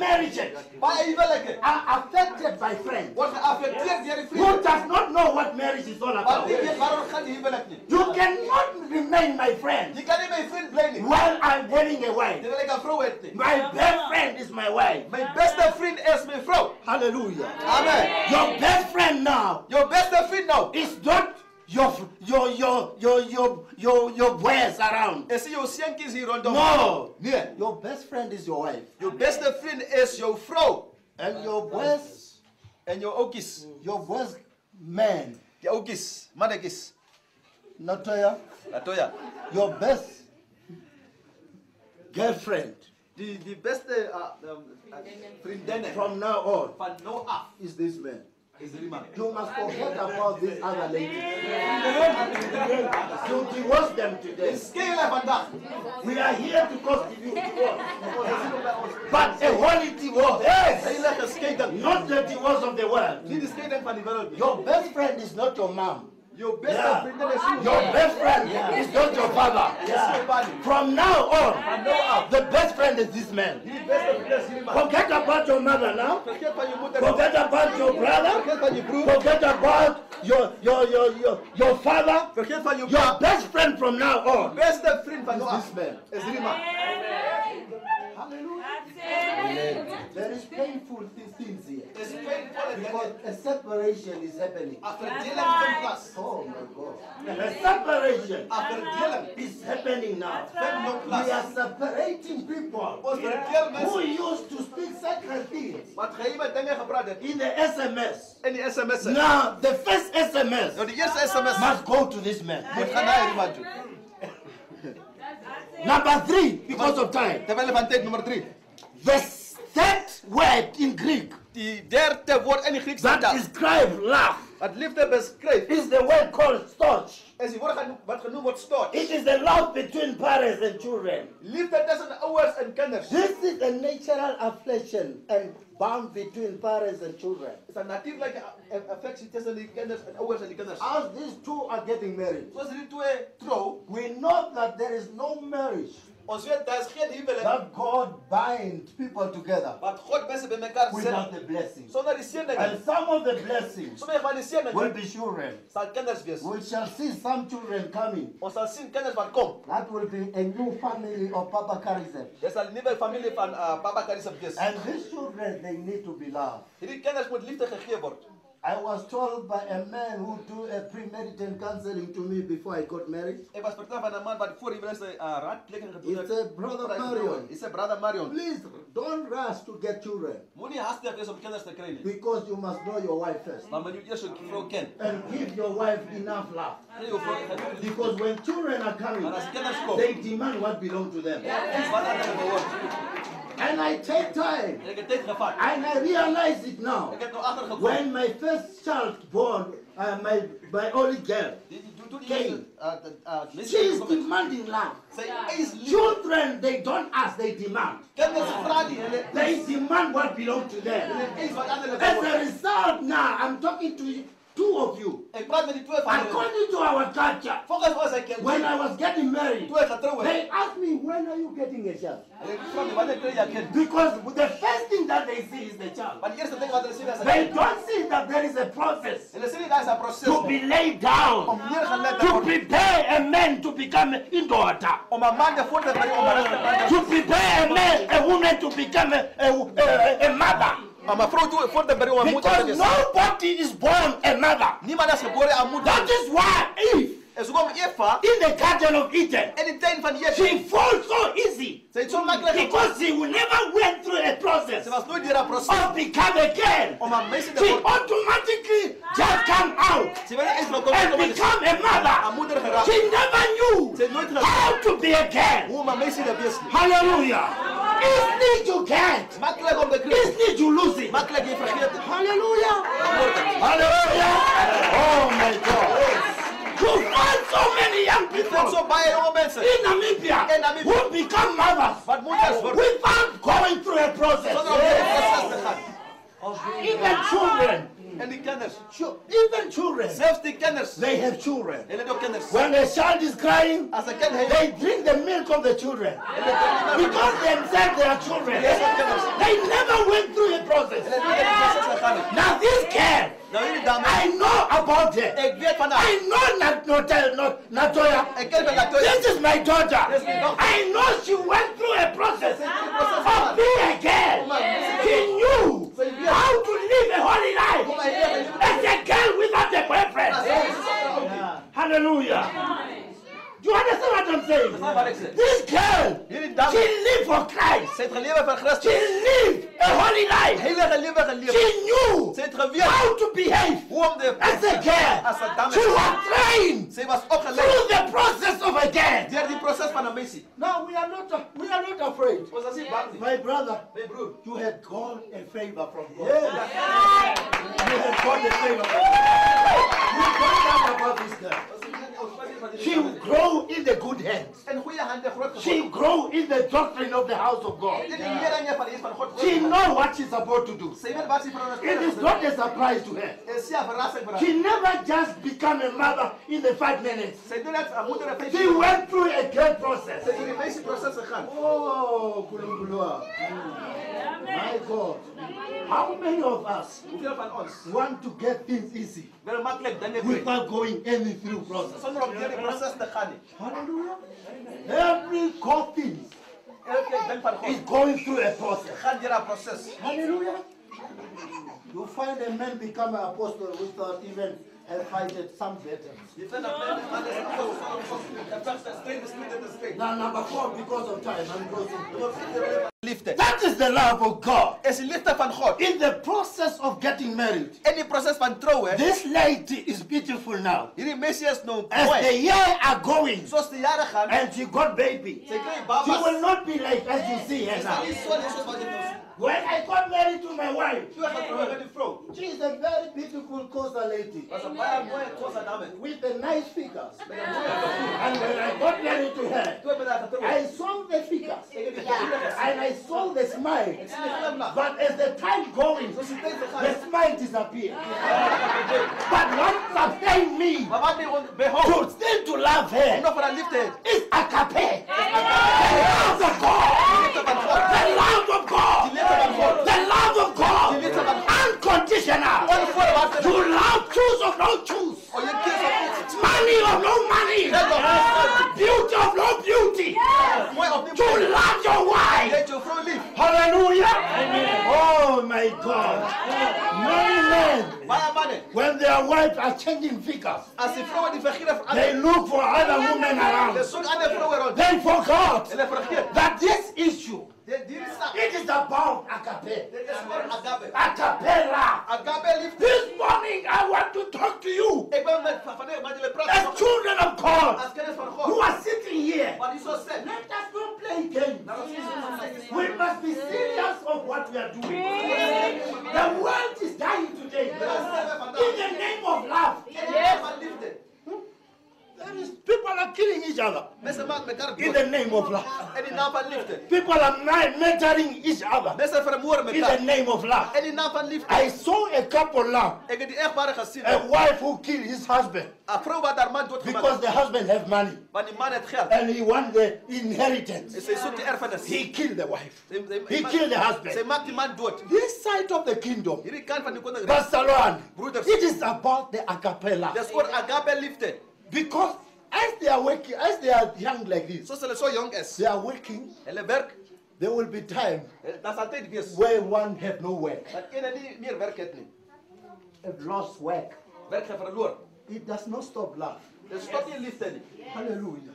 S14: Many ma- marriages
S3: baie huwelike uh,
S14: are affected by friends
S3: word geaffekteer deur die
S14: who does not know what marriage is all about.
S3: nie weet waaroor gaan die huwelik nie.
S14: You cannot remain my friend
S3: Jy kan nie my vriend bly
S14: while I'm getting a wife.
S3: Terwyl ek 'n vrou het nie.
S14: My best friend is my wife.
S3: My best friend is my vrou.
S14: Hallelujah.
S3: Amen.
S14: Your best friend now
S3: Your best friend now
S14: is not your your your your your your your boys around.
S3: nie jou seentjies hier rondom.
S14: No.
S3: Nee.
S14: Your best friend is your wife.
S3: Jou beste vriend is jou vrou
S14: And your boys,
S3: en jou ouetjies.
S14: your boys man,
S3: Die ouetjies, mannetjies.
S14: Natoya,
S3: Latoya.
S14: your best girlfriend
S3: Die die beste uh, um, uh, vriendinne
S14: from now on
S3: van nou af
S14: is this man.
S3: Is hierdie man.
S14: You must forget about these other ladies. You divorce them today.
S3: Skei hulle vandag.
S14: We are here to constitute divorce. But a holy divorce. Yes.
S3: Heilige skeiding.
S14: Not the divorce of the world.
S3: Nie die skeiding van die wêreld nie.
S14: Your best friend is not your mom.
S3: Jou beste
S14: Yeah.
S3: vriendin is nie
S14: Your best friend is not your father.
S3: Dis jou man.
S14: From now on,
S3: Van nou af
S14: the best friend
S13: friend is this man. Forget about your mother now. Forget about your brother. Forget about your your your your, your father. Your best friend from now on.
S3: Beste vriend van
S13: is
S3: jou
S13: this man.
S3: Is Rima.
S14: There is painful things things here.
S3: It's painful
S14: Because a separation is happening.
S3: Verdeling vindt plaats.
S14: Oh my God.
S13: A separation
S3: Verdeling.
S13: is happening now.
S14: We are separating people
S13: Who used to speak sacred things
S3: wat geheime dingen gepraat heeft
S13: in the SMS.
S3: in die sms'en.
S13: Now, the first SMS
S3: Nou, die eerste sms
S13: must go to this man.
S3: moet gaan naar Rima toe.
S13: Number three, because of time.
S3: Tijd nummer drie.
S13: The third word in Greek
S3: Die derde woord in die Griekse
S13: that
S3: taal.
S13: describes love
S3: Het liefde beschrijft.
S13: is the word called storge.
S3: Is die woord geno- wat genoemd.
S13: It is the love between parents and children.
S3: Liefde tussen ouders en kinders.
S14: This is a natural affliction and bond between parents and children.
S3: is een natuurlijke a- affectie tussen die kinders en ouders en die.
S14: As these two are getting married,
S3: Zoals die twee trouw,
S14: we know that there is no marriage
S3: ons weet daar geen huwelijk.
S14: that God binds people together
S3: Wat God mensen bij elkaar
S14: without the blessing.
S3: Zonder die zegeningen.
S14: And some of the blessings
S3: Sommige van die
S14: will be children.
S3: zal kinders wees.
S14: We shall see some children coming.
S3: Ons zal zien kinders wat kom.
S14: That will be a new family of Papa Charism.
S3: Zal een nieuwe familie van Papa Carissa wees.
S14: And these children, they need to be loved.
S3: Hierdie kinders moet liefde gegeven worden.
S14: I was told by a man who do a premeditated counseling to me before I got married.
S3: Ik was verteld van een man wat voor die mensen uh, raadpleging gedaan
S14: He said, Brother Marion,
S3: Hij zei, brother Marion.
S14: please don't rush to get children
S3: Moet niet haastig wees om kinders te krijgen.
S14: because you must know your wife first.
S3: Maar moet je eerst je vrouw kennen.
S14: And give your wife enough love.
S3: Geef je vrouw- geef je-
S14: Because when children are coming,
S3: Maar als kinders komen,
S14: they demand what belongs to them.
S3: iets wat anderen behoort.
S14: And I take time.
S3: Ik heb tijd gevat.
S14: And I realize it now.
S3: Ik heb nog achtergekomen.
S14: When my first child born, uh, my, my only girl,
S3: Die- die- Toen die
S14: Kane.
S3: mensen, uh, de- uh,
S14: she is demanding love. Children, they don't ask, they demand.
S3: Kinders vragen niet. Hulle
S14: They demand what belongs to them.
S3: is wat anderen
S14: As a result, now I'm talking to you, two of you.
S3: Ik praat met die twee van jullie.
S14: According to our culture,
S3: Volgens ons zijn kinderen.
S14: when I was getting married,
S3: Toen ik getrouwd
S14: they asked me, when are you getting a child?
S3: En ik vraag me, wanneer krijg je een kind?
S14: Because the first thing that they see is the child.
S3: Maar de eerste ding wat is
S14: They don't see that there is a process
S3: En ze zien dat is een proces.
S14: to be laid down,
S3: Om neergelegd te
S14: to.
S13: Prepare a man to become a daughter.
S3: Om een man de voor te brengen om een rest te brengen.
S13: To prepare a man, a woman to become a, a, a, a mother.
S3: Om een vrouw toe- voor te brengen om een moeder
S13: Because nobody is born a mother.
S3: Niemand is geboren aan moeder.
S13: That is why Eve,
S3: En zo kwam Eva
S13: in the Garden of Eden,
S3: in die tuin van Eden.
S13: she falls so easy
S3: Ze is zo makkelijk gekomen.
S13: because she will never went through a process
S3: Ze was nooit door een proces.
S13: of become a girl.
S3: Om een meisje te
S13: She automatically just come out
S3: Ze werden eens gekomen
S13: and
S3: om
S13: become a mother.
S3: aan moeder geraakt.
S13: She never knew
S3: Ze heeft nooit geraakt.
S13: how to be a girl.
S3: Hoe een meisje dat is.
S13: Hallelujah. It's need you get.
S3: Makkelijk om te
S13: It's need you lose it.
S3: Makkelijk je vergeet.
S13: Hallelujah. Hallelujah. Oh my God. You find so many young people
S3: zo baie jonge
S13: in Namibia who become mothers
S3: Wat moeders worden.
S13: without going through a process.
S3: Zonder om door het proces te gaan.
S13: Even children,
S3: En die kinders.
S13: Chu- even children,
S3: Zelfs die kinders.
S13: they have children.
S3: En hebben ook.
S13: When a child is crying,
S3: As a
S13: they drink the milk of the children because themselves they are children. They never went through a process.
S3: En het proces gegaan. is.
S13: Now this girl,
S3: Nou jullie dame.
S13: I know about her.
S3: Ik weet van haar.
S13: I know Nat Notel, not Natoya.
S3: Ik ken van Latoya.
S13: This is my daughter.
S3: This is my daughter.
S13: I know she went through a process
S3: process
S13: of being a girl. She knew how to live a holy life as a girl without a boyfriend. Hallelujah. Do you understand what I'm saying?
S3: wat ik zeg.
S13: This girl, she lived for Christ.
S3: Ze heeft geleefd van
S13: She
S3: Christus.
S13: lived a holy life.
S3: Heilige leven geleefd.
S13: She knew
S3: Ze heeft
S13: how to behave
S3: Hoe om de
S13: as a girl.
S3: Als een dame.
S13: She was trained
S3: Ze was opgeleid.
S13: through the process of a girl.
S3: Door die proces van een meisje.
S14: Now we are not we are not afraid.
S3: Was dat niet bang? niet?
S14: My brother, you had got a favor from God.
S13: Yeah.
S14: You had got a favor from God. You don't talk about this girl.
S13: She will grow in the good hands.
S3: En goede handen groot
S13: She will grow in the doctrine of the house of God.
S3: Dit is meer dan je van is van God.
S13: She knows what she's supposed to do.
S3: Ze weet wat ze voor
S13: It is not a surprise to her.
S3: Het is ja verrassing voor haar.
S13: She never just become a mother in the five minutes.
S3: Ze doet het aan moeder en
S13: She went through a great process.
S3: Ze is in een meisje proces gegaan.
S13: Oh.
S14: My God. How many of us
S3: Hoeveel van ons
S14: want to get things easy
S3: wil makkelijk dingen doen?
S14: without going any through process?
S3: Zonder op die proces te gaan.
S14: Hallelujah. Every good thing
S3: Elke ding
S14: is going through a process.
S3: gaat door een proces.
S14: Hallelujah. You find a man become an apostle without even have fighted some veterans.
S3: Je vindt dat men aan de en vecht en strijd, strijd en strijd.
S14: Now, number four, because of time, I'm closing.
S3: Liefde.
S14: That is the love of God.
S3: Is de liefde van God.
S14: In the process of getting married,
S3: In die proces van trouwen. Eh?
S14: this lady is beautiful now.
S3: Hierdie meisje is nou
S14: As
S3: mooi.
S14: the year are going,
S3: Zoals de jaren gaan.
S14: and she got baby,
S3: Zij krijgt
S14: she will not be like as you see her
S3: Is dat
S14: now.
S3: Niet zo niet zoals wat je doet?
S14: When I got married to my wife,
S3: Toen gaat trouwen met die vrouw.
S14: she is a very beautiful Xhosa lady
S3: Was een baie mooie Xhosa dame.
S14: with the nice figures.
S3: Met een mooie figuur.
S14: And when I got married to her,
S3: Toen ben ik getrouwd.
S14: I saw the figures
S3: Ik heb die figuur gezien.
S14: and I saw the smile.
S3: Ik zie die glimlach.
S14: But as the time going,
S3: Zoals die tijd
S14: the smile disappeared. But what sustained me
S3: Maar wat
S14: to still to love her
S3: nog van haar liefde heeft.
S14: is agape. The love of God.
S3: Die God.
S14: The love of God.
S3: Die liefde van God.
S14: The love of God. Unconditional. To love choose or no choose.
S3: Oh, je kiest op iets.
S14: Money or no money.
S3: Geld of geen geld.
S14: Beauty of no beauty.
S3: Mooi of niet
S14: To love your wife.
S3: hebt je vrouw lief.
S14: Hallelujah. Oh my God. Many men, when their wives are changing figures,
S3: Als die vrouwen die vergieren van
S14: they look for other women around.
S3: zoeken andere vrouwen rond.
S14: They forgot
S3: En hij vergeet.
S14: that this issue,
S3: Dit dit is dat.
S14: it is about agape.
S3: Dit is agape.
S14: Acapella.
S3: Agape liefde.
S14: This morning I want to talk to you
S3: Ik ben met van vandaag met jullie praten.
S14: as children of God
S3: Als kennis van
S14: who are sitting here. Let us not play games. We must be serious of what we are doing. The world is dying today. In the name of love.
S3: En die naam van liefde.
S14: There is, people are killing each other.
S3: Mensen maken elkaar
S14: In the name of love.
S3: En die naam van liefde.
S14: People are murdering each other. In the name of love.
S3: En die naam van liefde.
S14: I saw a couple now.
S3: Ik heb die echtparen gezien.
S14: A wife who killed his husband
S3: Een vrouw wat haar man doodgemaakt.
S14: because the husband have money
S3: Want die man heeft
S14: and he want the inheritance.
S3: En zij zoekt de erfenis.
S14: He killed the wife. He killed the husband.
S3: maakt die man dood.
S14: This side of the kingdom,
S3: Hierdie kant van die koninkrijk.
S14: Barcelona, it is about the acapella.
S3: Is voor agape liefde.
S14: Because as they are working, as they are young like this,
S3: Zoals hulle so jong is.
S14: they are working,
S3: Hulle werk.
S14: there will be time
S3: Dat is altijd wees.
S14: where one have no work.
S3: Dat ene niet meer werk het niet.
S14: Have lost work.
S3: Werk je verloren.
S14: It does not stop love.
S3: Dat stopt niet liefde niet.
S14: Hallelujah.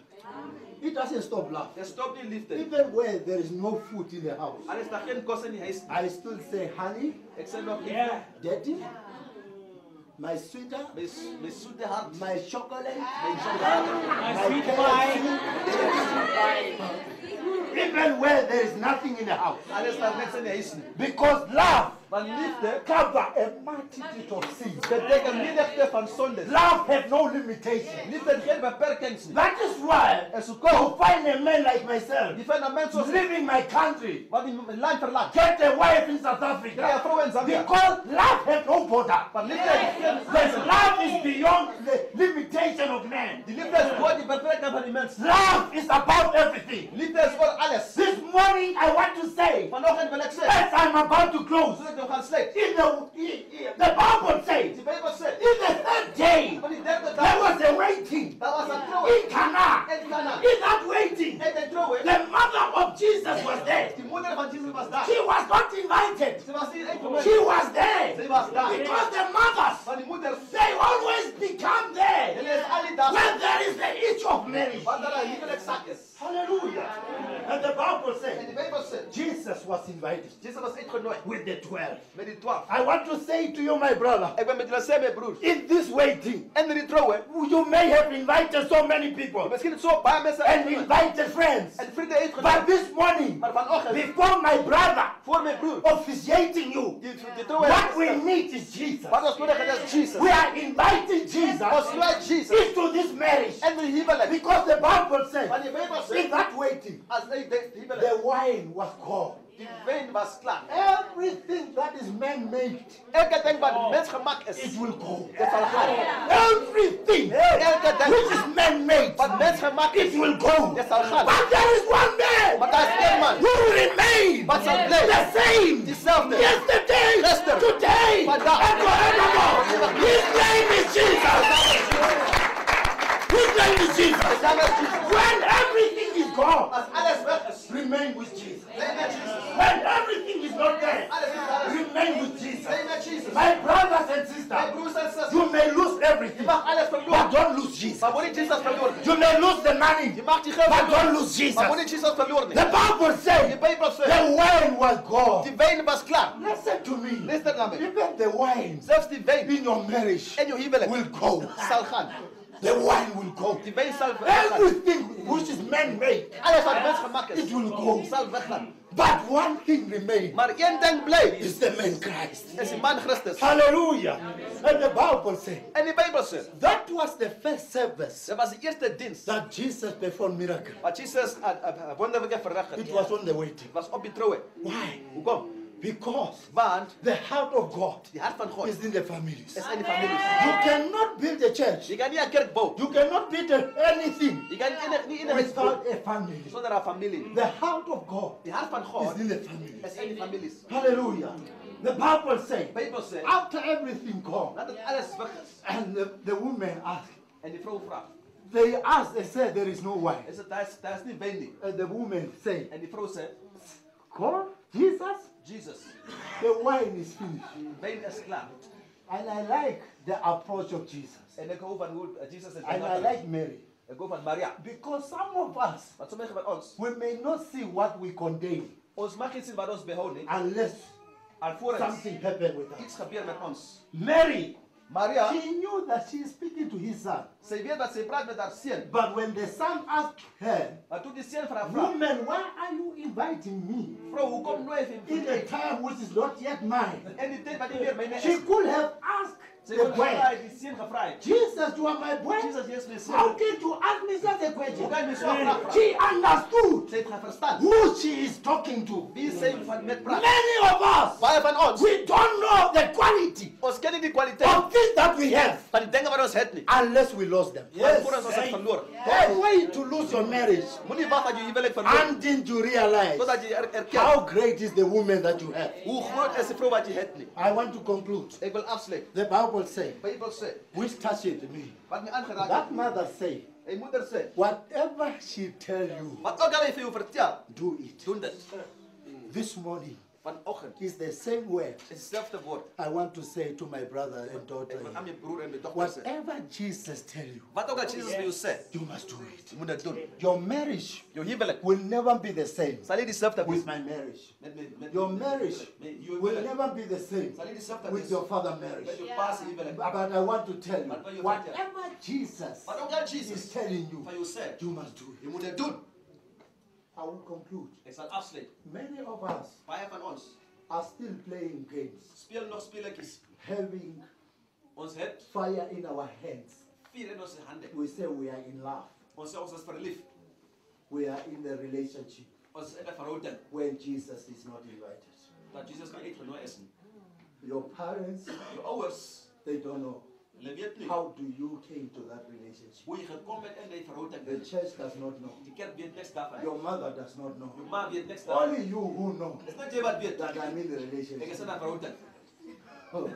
S14: It doesn't stop love.
S3: Dat stopt niet liefde niet.
S14: Even where there is no food in the house,
S3: is daar geen kost in die huis.
S14: I still say, honey,
S3: Ik zeg nog liefde.
S14: daddy, my sweetheart,
S3: Mijn mijn zoete hart.
S14: my chocolate,
S3: Mijn chocolade.
S14: my KFC. Even where there is nothing in the house.
S3: Is daar niks in die huis niet.
S14: Because love
S3: Want liefde
S14: cover a multitude of sins.
S3: betekent menigte van zondes.
S14: Love has no limitation.
S3: Liefde heeft geen beperkings niet.
S14: That is why
S3: En zo
S14: to find a man like myself
S3: Die vinden mensen zoals
S14: leaving my country,
S3: Wat die mijn land verlaat.
S14: get a wife in South
S3: Ja,
S14: Africa.
S3: vrouw in Zambia.
S14: Because love has no border.
S3: Maar liefde heeft geen
S14: Because love is beyond the limitation of man.
S3: Die liefde is voor die beperking van die mensen.
S14: Love is about everything.
S3: Liefde is voor alles.
S14: This morning I want to say,
S3: Vanochtend wil ik zeggen.
S14: as I'm about to close,
S3: We gaan sluiten.
S14: in the, the Bible says,
S3: Die Bijbel zegt.
S14: in the third day, there was a waiting
S3: Dat was trouw.
S14: in Cana.
S3: In Ghana.
S14: In that waiting,
S3: En de trouw.
S14: the mother of Jesus was there.
S3: Die moeder van Jezus was.
S14: She was not invited.
S3: Was.
S14: She was there.
S3: Ze was daar.
S14: Because the mothers,
S3: Van die moeders.
S14: they always become there
S3: En is alle dag.
S14: when there is the itch of marriage.
S3: Wat een huwelijkzak is.
S14: Hallelujah. And the Bible
S3: En
S14: says
S3: die Bijbel.
S14: Jesus was invited
S3: Jezus was uitgenodigd.
S14: with the twelve.
S3: Met die twaalf.
S14: I want to say to you, my brother,
S3: Ik ben met jullie samen, broer.
S14: in this waiting,
S3: En die trouwen.
S14: you may have invited so many people
S3: Misschien zo een paar
S14: and invited friends.
S3: En
S14: But this morning, before my brother
S3: Voor mijn broer.
S14: officiating you, what we need is Jesus.
S3: Wat ons nodig is, is Jesus.
S14: We are inviting Jesus into this marriage because the Bible says
S3: Want die Bijbel
S14: in
S3: zegt.
S14: that waiting,
S3: Als hij de
S14: the wine was cold.
S3: Die wijn was klaar.
S14: Everything that is man-made,
S3: Elke ding wat oh. mens gemaakt is.
S14: it will go.
S3: Het zal gaan.
S14: Everything
S3: Elke
S14: which is man-made,
S3: wat mens gemaakt
S14: it
S3: is.
S14: will go.
S3: Het zal gaan.
S14: But there is one
S3: Maar
S14: man
S3: daar is één man.
S14: who
S3: Wat sal bly?
S14: The same.
S3: Dieselfde.
S14: Yesterday.
S3: Gister.
S14: Today.
S3: Vandag.
S14: And forevermore. His name is Jesus. His name is Jesus. When everything gone, remain with Jesus. When everything is not there, remain with Jesus. My brothers and sisters, you may lose everything, but don't lose Jesus. You may lose the money, but don't lose Jesus. The Bible says the wine was gone.
S3: Die wyn was klaar.
S14: Listen to me.
S3: Luister na my.
S14: Even the wine
S3: Selfs die wyn
S14: in your marriage
S3: in jou huwelik
S14: will go.
S3: gaan.
S14: The wine will go.
S3: Die wyn sal weggaan.
S14: Everything which is man-made,
S3: Alles wat mens gemaak is,
S14: it will go.
S3: weggaan.
S14: But one thing remains
S3: Maar een ding bly,
S14: is the man Christ.
S3: is die man Christus.
S14: Hallelujah. And the Bible says
S3: En die Bybel sê,
S14: that was the first service
S3: was eerste diens
S14: that Jesus performed miracle.
S3: wat Jesus 'n 'n wonderwerke verrig het.
S14: It was on the wedding.
S3: was op die.
S14: Why?
S3: Hoekom?
S14: Because
S3: Want
S14: the heart of God
S3: die hart van God
S14: is in the families.
S3: is in die families.
S14: You cannot build a church.
S3: Jy kan nie 'n kerk bou.
S14: You cannot build anything
S3: kan enig, nie enigiets bou
S14: without a family.
S3: sonder 'n familie.
S14: The heart of God
S3: Die hart van
S14: is
S3: God
S14: in the families.
S3: is in die families.
S14: Hallelujah. The Bible says,
S3: Bybel sê,
S14: after everything gone,
S3: nadat alles weg is
S14: and the, the woman asked,
S3: en die vrou vra,
S14: they asked, they said, there is no
S3: is dit daar's daar's nie wyn nie.
S14: And the woman said,
S3: En die vrou sê,
S14: God, Jesus,
S3: Jesus,
S14: the wine is finished.
S3: wyn is klaar.
S14: And I like the approach of Jesus.
S3: En ek hou van hoe uh, Jesus het
S14: And I like Mary.
S3: Ek hou van Maria.
S14: Because some of us,
S3: Want sommige van ons,
S14: we may not see what we condemn
S3: ons mag nie sien wat ons behou
S14: unless
S3: Alvorens
S14: something happened with us.
S3: iets gebeur met ons.
S14: Mary,
S3: Maria,
S14: she knew that she is speaking to his son.
S3: weet dat sy praat met haar seun.
S14: But when the son asked her,
S3: Maar toe die seun haar vra,
S14: Woman, why are you inviting me
S3: vrou, hoekom nooi jy
S14: in a time which is not yet mine?
S3: En die tyd wat nie meer myne
S14: She could have asked the
S3: kon gevra
S14: boy,
S3: het, die seun gevra het.
S14: Jesus, you are my boy.
S3: Jesus, jy is my
S14: How
S3: seun.
S14: did you ask me such a question?
S3: Hoe kan jy my so 'n vraag vra?
S14: She understood
S3: Sy het gaan verstaan.
S14: who she is talking to.
S3: Wie sy van met praat.
S14: Many of us,
S3: Baie van ons,
S14: we don't know the quality
S3: ons ken nie die kwaliteit
S14: of things that we have
S3: van die dinge wat ons het
S14: unless we lost them.
S3: Maar voordat ons dit.
S14: Don't to lose your marriage
S3: Moenie wag dat jy huwelik verloor
S14: until you realize
S3: totdat jy er, erken
S14: how great is the woman that you have.
S3: hoe groot is die vrou wat jy het nie.
S14: I want to conclude.
S3: Ek wil afsluit.
S14: say? Bible
S3: say.
S14: Which touched me.
S3: wat my aangeraak
S14: That mother say,
S3: En moeder sê,
S14: whatever she tell you,
S3: wat ook al hy vir jou
S14: do it. This morning
S3: Vanoggend
S14: is the same word
S3: is dieselfde woord.
S14: I want to say to my brother and daughter.
S3: Ek wil aan my broer en my dogter sê.
S14: Whatever Jesus tell you,
S3: Wat ook al Jesus vir jou sê,
S14: you must do it.
S3: jy moet dit doen.
S14: Your marriage
S3: Jou huwelik
S14: will never be the same
S3: sal nie dieselfde
S14: with my marriage.
S3: met met met
S14: Your marriage will never be the same
S3: Sal nie dieselfde
S14: with your father marriage.
S3: met jou pa se.
S14: But I want to tell you,
S3: Wat wil
S14: whatever Jesus
S3: Wat ook al
S14: is telling you,
S3: van jou sê,
S14: you must do
S3: jy
S14: it.
S3: moet dit doen.
S14: I will conclude.
S3: Ek sal afsluit.
S14: Many of us
S3: Baie van ons
S14: are still playing games,
S3: speel nog speletjies.
S14: having
S3: Ons
S14: fire in our hands.
S3: vuur in.
S14: We say we are in love.
S3: Ons ons is verlief.
S14: We are in a relationship
S3: Ons is in 'n verhouding
S14: when Jesus is not invited.
S3: dat Jesus nie uitgenooi is nie.
S14: Your parents,
S3: Jou ouers,
S14: they don't know.
S3: Hulle weet nie
S14: How do you came to that relationship?
S3: hoe jy gekom het in die verhouding.
S14: The church does not know.
S3: Die kerk weet niks daarvan.
S14: Your mother does not know.
S3: Jou ma weet niks daarvan.
S14: Only you who know
S3: Dis net jy wat weet
S14: that I'm in the
S3: is
S14: relationship.
S3: in 'n verhouding.
S14: Oh.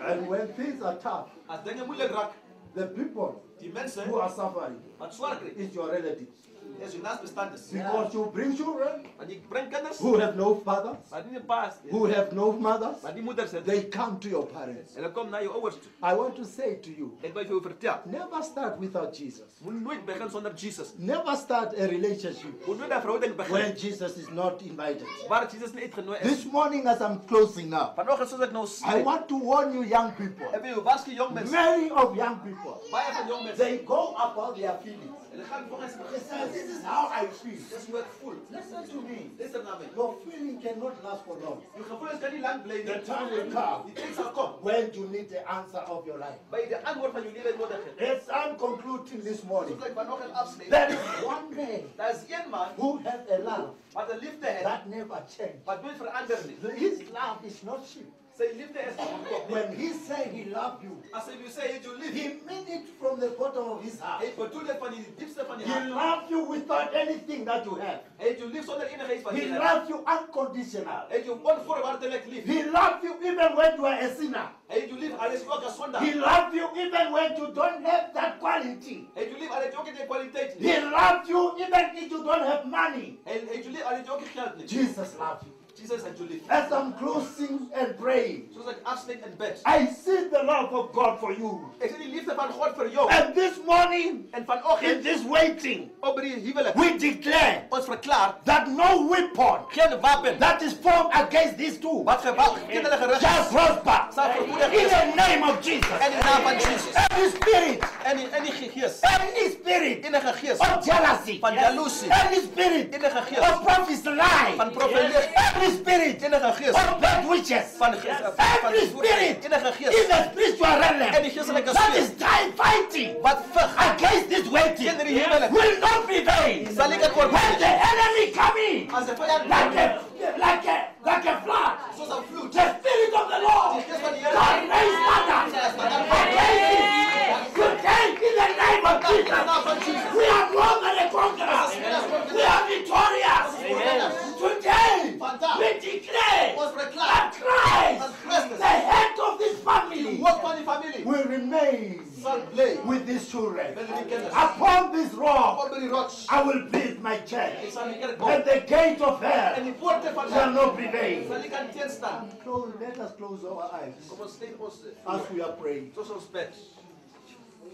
S14: And when things are tough,
S3: As dinge moeilik raak,
S14: the people
S3: die mense
S14: who are suffering
S3: wat swaar kry,
S14: is your relatives.
S3: is jou naasbestaandes.
S14: Because you bring children
S3: Want jy bring kinders
S14: who have no fathers,
S3: wat nie 'n pa is,
S14: who have no mothers,
S3: wat nie moeders het.
S14: they come to your parents.
S3: Na jou ouers toe.
S14: I want to say to you,
S3: Ek wil vir jou vertel,
S14: never start without Jesus.
S3: moet nooit begin sonder Jesus.
S14: Never start a relationship
S3: Moet nooit 'n verhouding
S14: when Jesus is not invited.
S3: waar Jesus nie uitgenooi is.
S14: This morning, as I'm closing now,
S3: Vanoggend soos ek nou
S14: I want to warn you, young people.
S3: ek wil jou waarsku jong mense,
S14: Many of young people,
S3: baie van jong mense,
S14: they go about their feelings.
S3: hulle
S14: They say, This is how I feel.
S3: dis hoe ek voel.
S14: Listen to me.
S3: Luister na my.
S14: Your feeling cannot last for long.
S3: Jou gevoelens kan nie lank bly nie.
S14: The time will come
S3: Die tyd sal kom
S14: when you need the answer of your life.
S3: by die antwoord van jou lewe nodig het.
S14: As I'm concluding this morning,
S3: Soos ek vanoggend afsluit,
S14: there is one man
S3: daar's een man
S14: who has a love
S3: wat 'n liefde het
S14: that never changed.
S3: wat nooit verander nie.
S14: His love is not cheap.
S3: Sy liefde is opgekop.
S14: When he said he loved you,
S3: As hy vir jou sê hy het jou lief.
S14: he meant it from the bottom of his heart.
S3: Hy bedoel dit van die diepste van die
S14: He loved you without anything that you have.
S3: Hy het jou lief sonder enigiets wat
S14: He loved you unconditional.
S3: Hy het jou onvoorwaardelik lief.
S14: He loved you even when you are a sinner.
S3: Hy het jou lief al is jy ook 'n sondaar.
S14: He loved you even when you don't have that quality.
S3: Hy het jou lief al het jy ook nie die
S14: He loved you even if you don't have money.
S3: Hy hy het jou lief al het jy ook nie geld nie.
S14: Jesus loved you.
S3: Jesus lief.
S14: As I'm closing and praying,
S3: Soos ek afsluit in bed.
S14: I see the love of God for you.
S3: Ek sien die liefde van God vir jou.
S14: And this morning,
S3: En
S14: in
S3: vanoggend
S14: this waiting,
S3: op by huwelik.
S14: we declare
S3: Ons verklaar
S14: that no weapon
S3: geen wapen
S14: that is formed against these two
S3: wat gewag teen hulle gerig
S14: shall
S3: is.
S14: prosper. In the name of Jesus.
S3: In die naam van Jesus.
S14: Any spirit,
S3: En en gees.
S14: any spirit
S3: Enige gees
S14: of jealousy,
S3: van jaloesie.
S14: any spirit
S3: Enige gees
S14: of prophet's lie,
S3: van.
S14: Any spirit of bad witches,
S3: van
S14: every spirit in the spiritual realm
S3: die
S14: that is trying fighting against this waiting
S3: die
S14: will not prevail.
S3: Nie kan
S14: When the enemy come in
S3: As 'n vyand
S14: like a like a like a flood,
S3: soos 'n vloed.
S14: the spirit of the Lord.
S3: Die gees van die Here.
S14: God raised standards against it. Today, in the name of Jesus, we are more than a conqueror. We are victorious. Today, we declare that Christ, the head of this family,
S3: hoof van die familie
S14: will remain with these children. Upon this rock,
S3: Op by die rots.
S14: I will build my church,
S3: sal die kerk bou.
S14: and the gate of hell
S3: die poorte van
S14: shall not prevail.
S3: sal nie kan teenstaan.
S14: Close, let us close our eyes
S3: Kom ons net ons
S14: as we are praying.
S3: soos ons bid.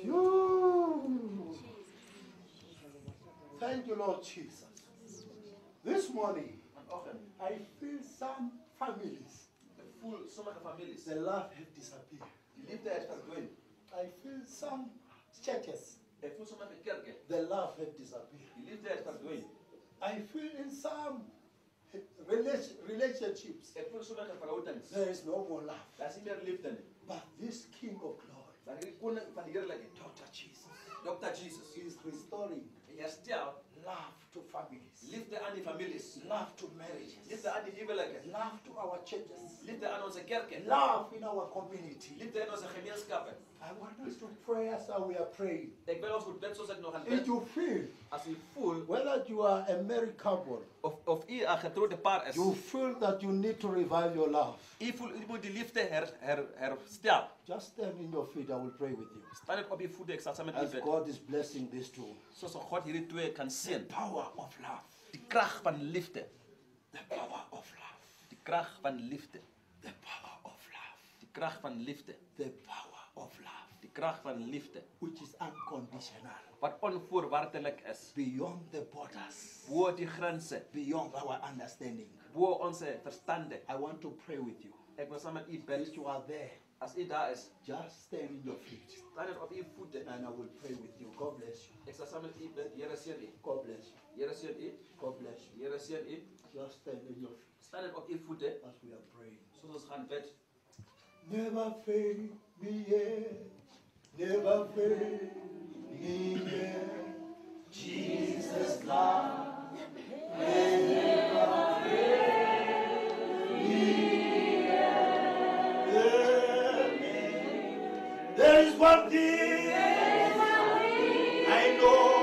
S14: You. Thank you, Lord Jesus. This morning, I feel some families,
S3: voel sommige families
S14: the love have disappeared.
S3: Die liefde het verdwyn.
S14: I feel some churches,
S3: Ek voel sommige kerke
S14: the love had disappeared.
S3: die liefde het verdwyn.
S14: I feel in some relationships,
S3: Ek voel sommige verhoudings
S14: there is no more love.
S3: daar's nie meer liefde nie.
S14: But this King of glory,
S3: Maar hierdie koning van die heerlikheid,
S14: Dr. Jesus,
S3: Dr. Jesus,
S14: is restoring love to families,
S3: aan die families,
S14: love to marriages,
S3: liefde aan die
S14: love to our churches,
S3: liefde aan ons kerke,
S14: love in our community.
S3: liefde in ons gemeenskappe.
S14: I want us to pray as we are praying.
S3: Ek wil ons moet bid soos ek nog aan
S14: If you feel
S3: As u voel
S14: whether you are a married couple,
S3: of of u 'n getroude paar is,
S14: you feel that you need to revive your love,
S3: u voel u moet die liefde her her herstel.
S14: just stand in your feet. I will pray with you.
S3: Staan net op u voete, ek sal saam met u
S14: As. God is blessing these two,
S3: Soos God hierdie twee kan seën.
S14: power of love,
S3: Die krag van liefde,
S14: the power of love,
S3: die krag van liefde,
S14: the power of love,
S3: die krag van liefde,
S14: the power of love,
S3: die krag van liefde
S14: which is unconditional,
S3: wat onvoorwaardelik is.
S14: beyond the borders,
S3: Bo die grense,
S14: beyond our understanding.
S3: bo ons verstande.
S14: I want to pray with you.
S3: Ek wil saam met u bid.
S14: If you are there,
S3: As daar is,
S14: just stand in your feet,
S3: Stand net er op u voete.
S14: and I will pray with you. God bless you.
S3: Ek sal saam met u bid. Here seën u.
S14: God bless you.
S3: Here seën u.
S14: God bless you.
S3: Here seën u.
S14: Just stand in your feet
S3: Staan net op u voete
S14: as we are praying.
S3: soos ons gaan bid.
S14: Never fail me yet, never fail me yet. Jesus love will never fail me yet. There is one thing I know.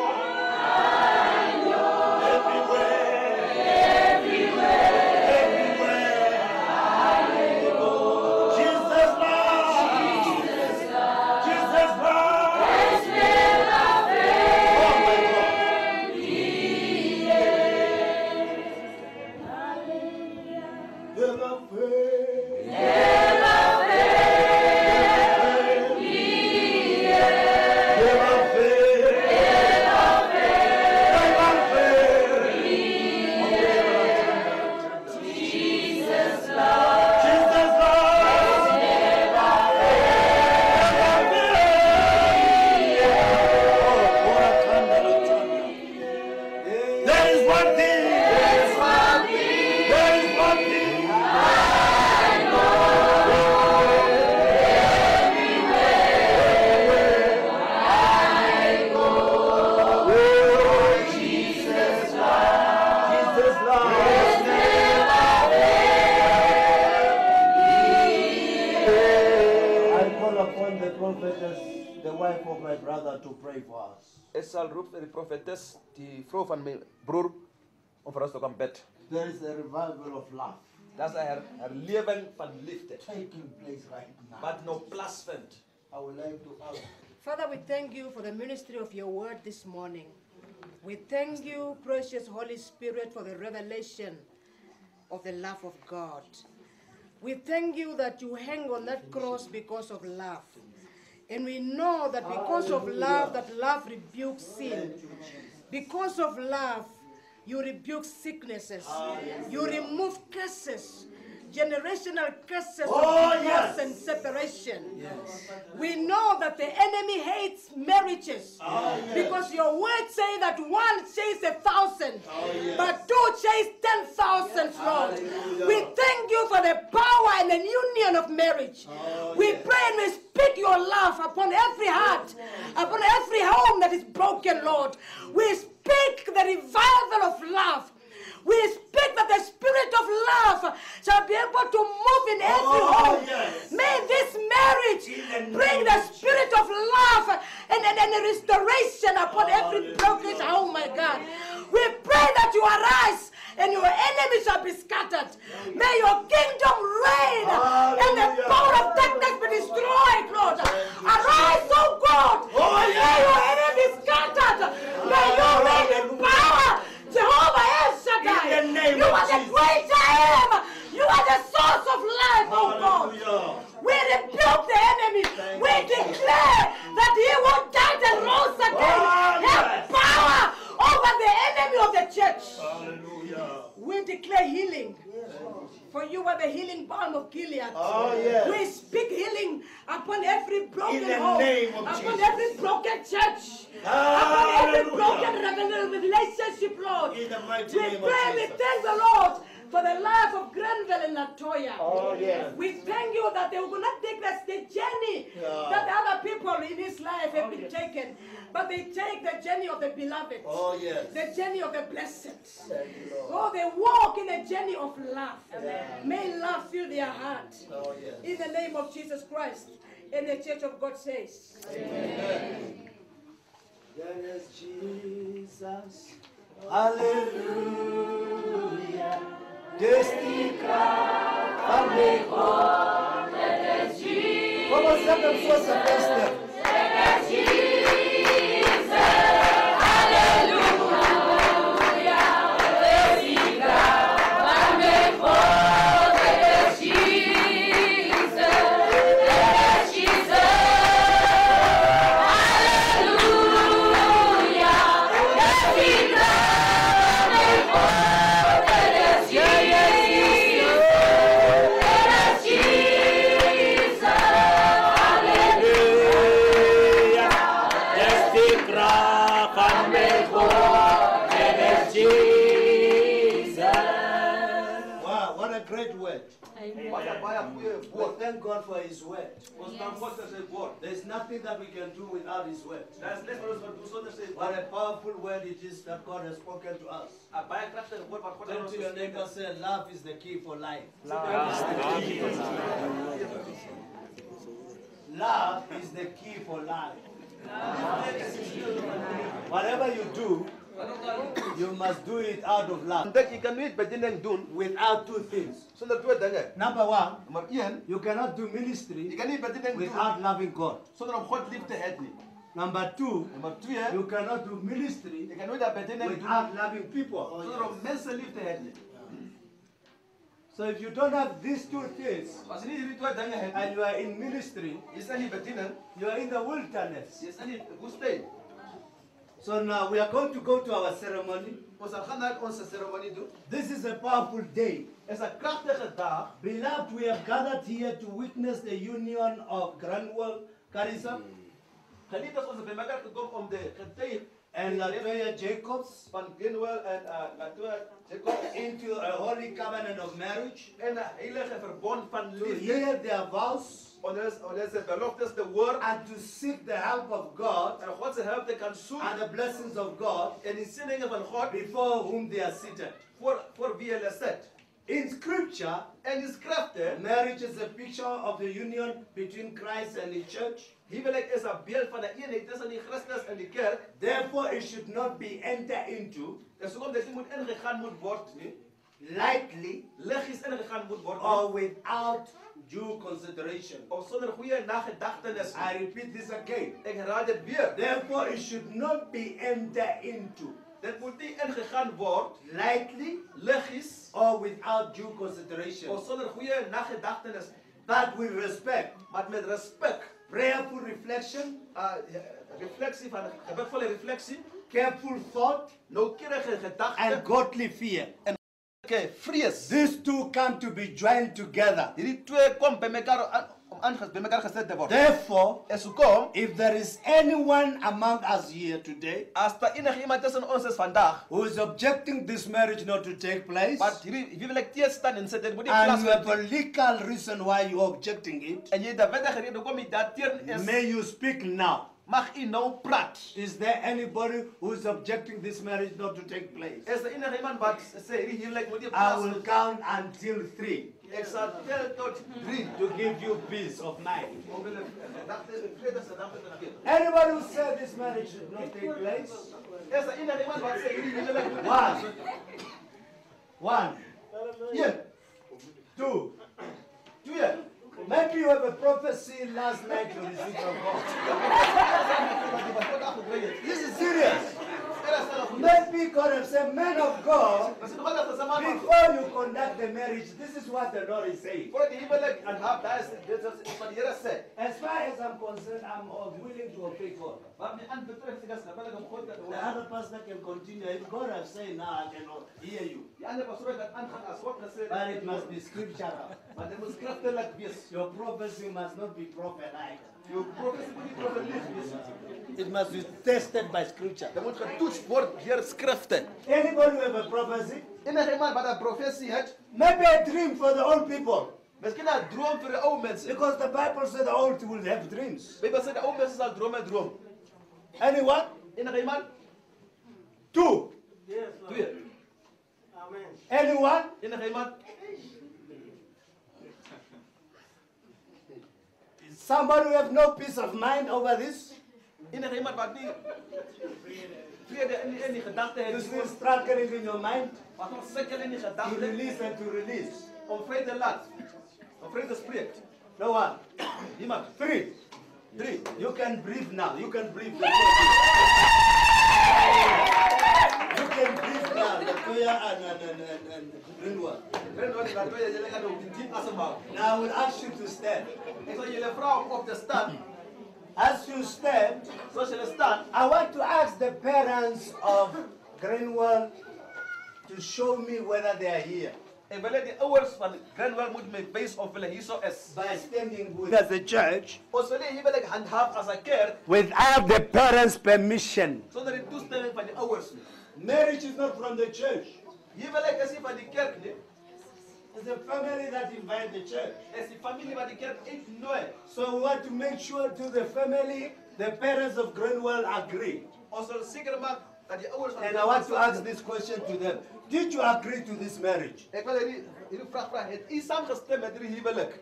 S13: Revival of love
S3: Daar's 'n her, herlewing van liefde
S13: taking place right now.
S3: But no plaasvind.
S13: I would like to ask.
S15: Father, we thank you for the ministry of your word this morning. We thank you, precious Holy Spirit, for the revelation of the love of God. We thank you that you hang on that cross because of love. And we know that because of love, that love rebukes sin. Because of love, you rebuke sicknesses. Ah, you remove curses, generational curses
S13: Oh,
S15: of
S13: yes.
S15: and separation. We know that the enemy hates marriages
S13: Oh, yes.
S15: because your words say that one chase a thousand,
S13: Oh, yes.
S15: but two chase ten thousands, Lord. We thank you for the power and the union of marriage. We pray and we speak your love upon every heart, upon every home that is broken, Lord. We speak the revival of love. We speak that the spirit of love shall be able to move in every
S13: Oh,
S15: home.
S13: yes.
S15: May this marriage
S13: the
S15: bring the spirit of love and, and, and restoration upon every broken home, oh my God. We pray that you arise and your enemies shall be scattered. May your kingdom reign and the power of darkness be destroyed, Lord. Arise, oh God.
S13: Oh,
S15: and May your enemies scattered. May you reign in power. Jehovah El Shaddai. You are the great I am. You are the source of life, oh God. We rebuke the enemy. we declare that he will die and rose again.
S13: Oh,
S15: Have power over the enemy of the church.
S13: Hallelujah.
S15: We declare healing. For you are the healing balm of Gilead.
S13: Oh, yes.
S15: We speak healing upon every broken home,
S13: of
S15: upon
S13: Jesus.
S15: every broken church, upon every broken relationship, Lord.
S13: In the mighty
S15: we
S13: name of
S15: pray, we
S13: Jesus.
S15: thank the Lord for the life of Granville and Latoya.
S13: Oh, yes.
S15: We thank you that they will not take us the journey
S13: Yeah.
S15: that other people in his life have oh, been taken, but they take the journey of the beloved,
S13: Oh, yes.
S15: the journey of the blessed.
S13: You.
S15: Oh, they walk in a journey of love.
S13: Amen.
S15: May love fill their heart.
S13: Oh, yes.
S15: In the name of Jesus Christ. And the Church of God says,
S13: Amen. There is Jesus. Hallelujah. Destica Como Vamos abençoar essa festa. Thank God for His word. There's nothing that we can do without His word. What a powerful word it is that God has spoken to us. Turn to your neighbor say, Love is the key for life. Love is the key for life. Love is the key for life. Whatever you do, you must do it out of love.
S3: That you Dat jy kan nooit bediening doen
S13: Without two things.
S3: sonder twee dinge.
S13: Number one,
S3: een,
S13: you cannot do ministry
S3: jy kan nie bediening doen
S13: without loving God.
S3: sonder om God te hê nie.
S13: Number two,
S3: Nommer 2,
S13: you cannot do ministry
S3: jy kan nooit 'n bediening doen
S13: without loving people.
S3: sonder om mense lief te hê nie.
S13: So if you don't have these two things
S3: As jy nie hierdie twee dinge het
S13: and you are in ministry,
S3: jy's in die bediening,
S13: you are in the wilderness.
S3: jy's in die woestyn.
S13: So now we are going to go to our ceremony.
S3: Ons gaan nou ons seremonie doen.
S13: This is a powerful day.
S3: Is 'n kragtige dag.
S13: Beloved, we have gathered here to witness the union of Granville Charism
S3: Geliefdes, ons het bymekaar gekom om die getuig
S13: and Latoya Jacobs
S3: van Greenwell en uh Latoya Jacob
S13: into a holy covenant of marriage
S3: in 'n heilige verbond van
S13: to
S3: liefde.
S13: hear their vows
S3: Onder is onder is die beloftes te hoor
S13: and to seek the help of God
S3: en God se hulp te kan soek
S13: and the blessings of God
S3: en die seëninge van God
S13: before whom they are seated.
S3: voor voor wie hulle sit.
S13: In scripture,
S3: and die skrifte,
S13: marriage is a picture of the union between Christ and the church.
S3: Huwelijk is een beeld van de eenheid tussen die Christus en die kerk.
S13: Therefore, it should not be entered into
S3: Dus daarom dat die moet ingegaan moet worden, nie?
S13: lightly
S3: lichtjes ingegaan moet worden.
S13: or without due consideration.
S3: Of zonder goede nagedachtenis.
S13: I repeat this again.
S3: Ik herhaal dit weer.
S13: Therefore, it should not be entered into
S3: Dit moet niet ingegaan worden.
S13: lightly
S3: lichtjes
S13: or without due consideration.
S3: of zonder goede nagedachtenis.
S13: But with respect,
S3: Maar met respect.
S13: prayerful reflection,
S3: Uh, reflectie van gebedvolle reflectie.
S13: careful thought,
S3: Nauwkeurige gedachten.
S13: and godly fear.
S3: En okay, vrees.
S13: These two come to be joined together.
S3: Hierdie twee kom by mekaar aan- om aanges by mekaar gesit te word.
S13: Therefore,
S3: En so kom,
S13: if there is anyone among us here today
S3: as daar enige iemand tussen ons is vandag,
S13: who is objecting this marriage not to take place,
S3: wat hierdie wie wil ek teestaan en sê dit
S13: and you have a legal reason why you're objecting it,
S3: en jy het 'n wettige rede hoekom jy daar teen is,
S13: may you speak now.
S3: Mag u nou praat.
S13: Is there anybody who is objecting this marriage not to take place?
S3: Is daar enige iemand wat sê hierdie huwelik moet nie
S13: I will count until three
S3: Ek sal tel tot 3
S13: to give you peace of mind.
S3: om eh, eh, hulle gedagtes vrede se gedagtes te gee.
S13: Anybody who said this marriage should not take place?
S3: Is daar enige iemand wat sê hierdie huwelik moet
S13: One. One,
S3: Een,
S13: two.
S3: twee.
S13: Maybe you have a prophecy last night you received from God. <laughs> This is serious. Maybe God has said, man of God, before you conduct the marriage, this is what the Lord is saying.
S3: Voordat die huwelik aanhap, daar is dit is wat die Here sê.
S13: As far as I'm concerned, I'm willing to obey God.
S3: Wat my aanbetref, ek is gewillig God te
S13: The other pastor can continue. If God has said now, I cannot hear you.
S3: Die ander pastoor kan aangaan as God gesê
S13: But it must be scriptural.
S3: Maar dit moet skriftelik wees.
S13: Your prophecy must not be prophetic.
S3: Jou profesie moet nie profetief.
S13: It must be tested by scripture.
S3: Dit moet getoets word deur skrifte.
S13: Anybody who have a prophecy?
S3: Enige iemand wat 'n profesie het, eh?
S13: Maybe a dream for the old people.
S3: miskien 'n droom vir die ou mense.
S13: Because the Bible said the old will have dreams.
S3: Bybel sê die ou mense sal drome droom.
S13: Anyone?
S3: Enige iemand?
S13: Two.
S3: Twee.
S13: Anyone?
S3: Enige iemand?
S13: Somebody who have no peace of mind over this?
S3: Enige iemand wat nie vrede in die, in die gedagte het
S13: You
S3: nie,
S13: still struggling in your mind
S3: wat nog sukkel in die
S13: to release and to release?
S3: om vrede te laat. Om vrede te spreek.
S13: No one. Three.
S3: Drie.
S13: You can breathe now. You can breathe. You <laughs> can breathe now. The and, and, and, and, and.
S3: Vriend wat wat jy julle gaan op die diep asemhaal.
S13: Now I will ask you to stand.
S3: Sal julle vra om op te staan.
S13: As you stand,
S3: Soos julle staan,
S13: I want to ask the parents of Greenwell to show me whether they are here.
S3: Ek wil hê die ouers van Grenwell moet my wys of hulle hierso is.
S13: By standing with oh, as a church
S3: Ons wil nie huwelik handhaaf as 'n kerk
S13: without the parents' permission.
S3: sonder die toestemming van for the nie.
S13: Marriage is not from the church.
S3: Huwelik is nie van die kerk nie.
S13: It's the family that invite the church.
S3: Dis die familie wat die kerk uitnooi.
S13: So we want to make sure to the family, the parents of Greenwell agree.
S3: Ons wil seker maak dat die ouers van
S13: And I want to ask this question to them. Did you agree to this marriage?
S3: Ek wil hierdie hierdie vraag vra, het u saamgestem met hierdie huwelik?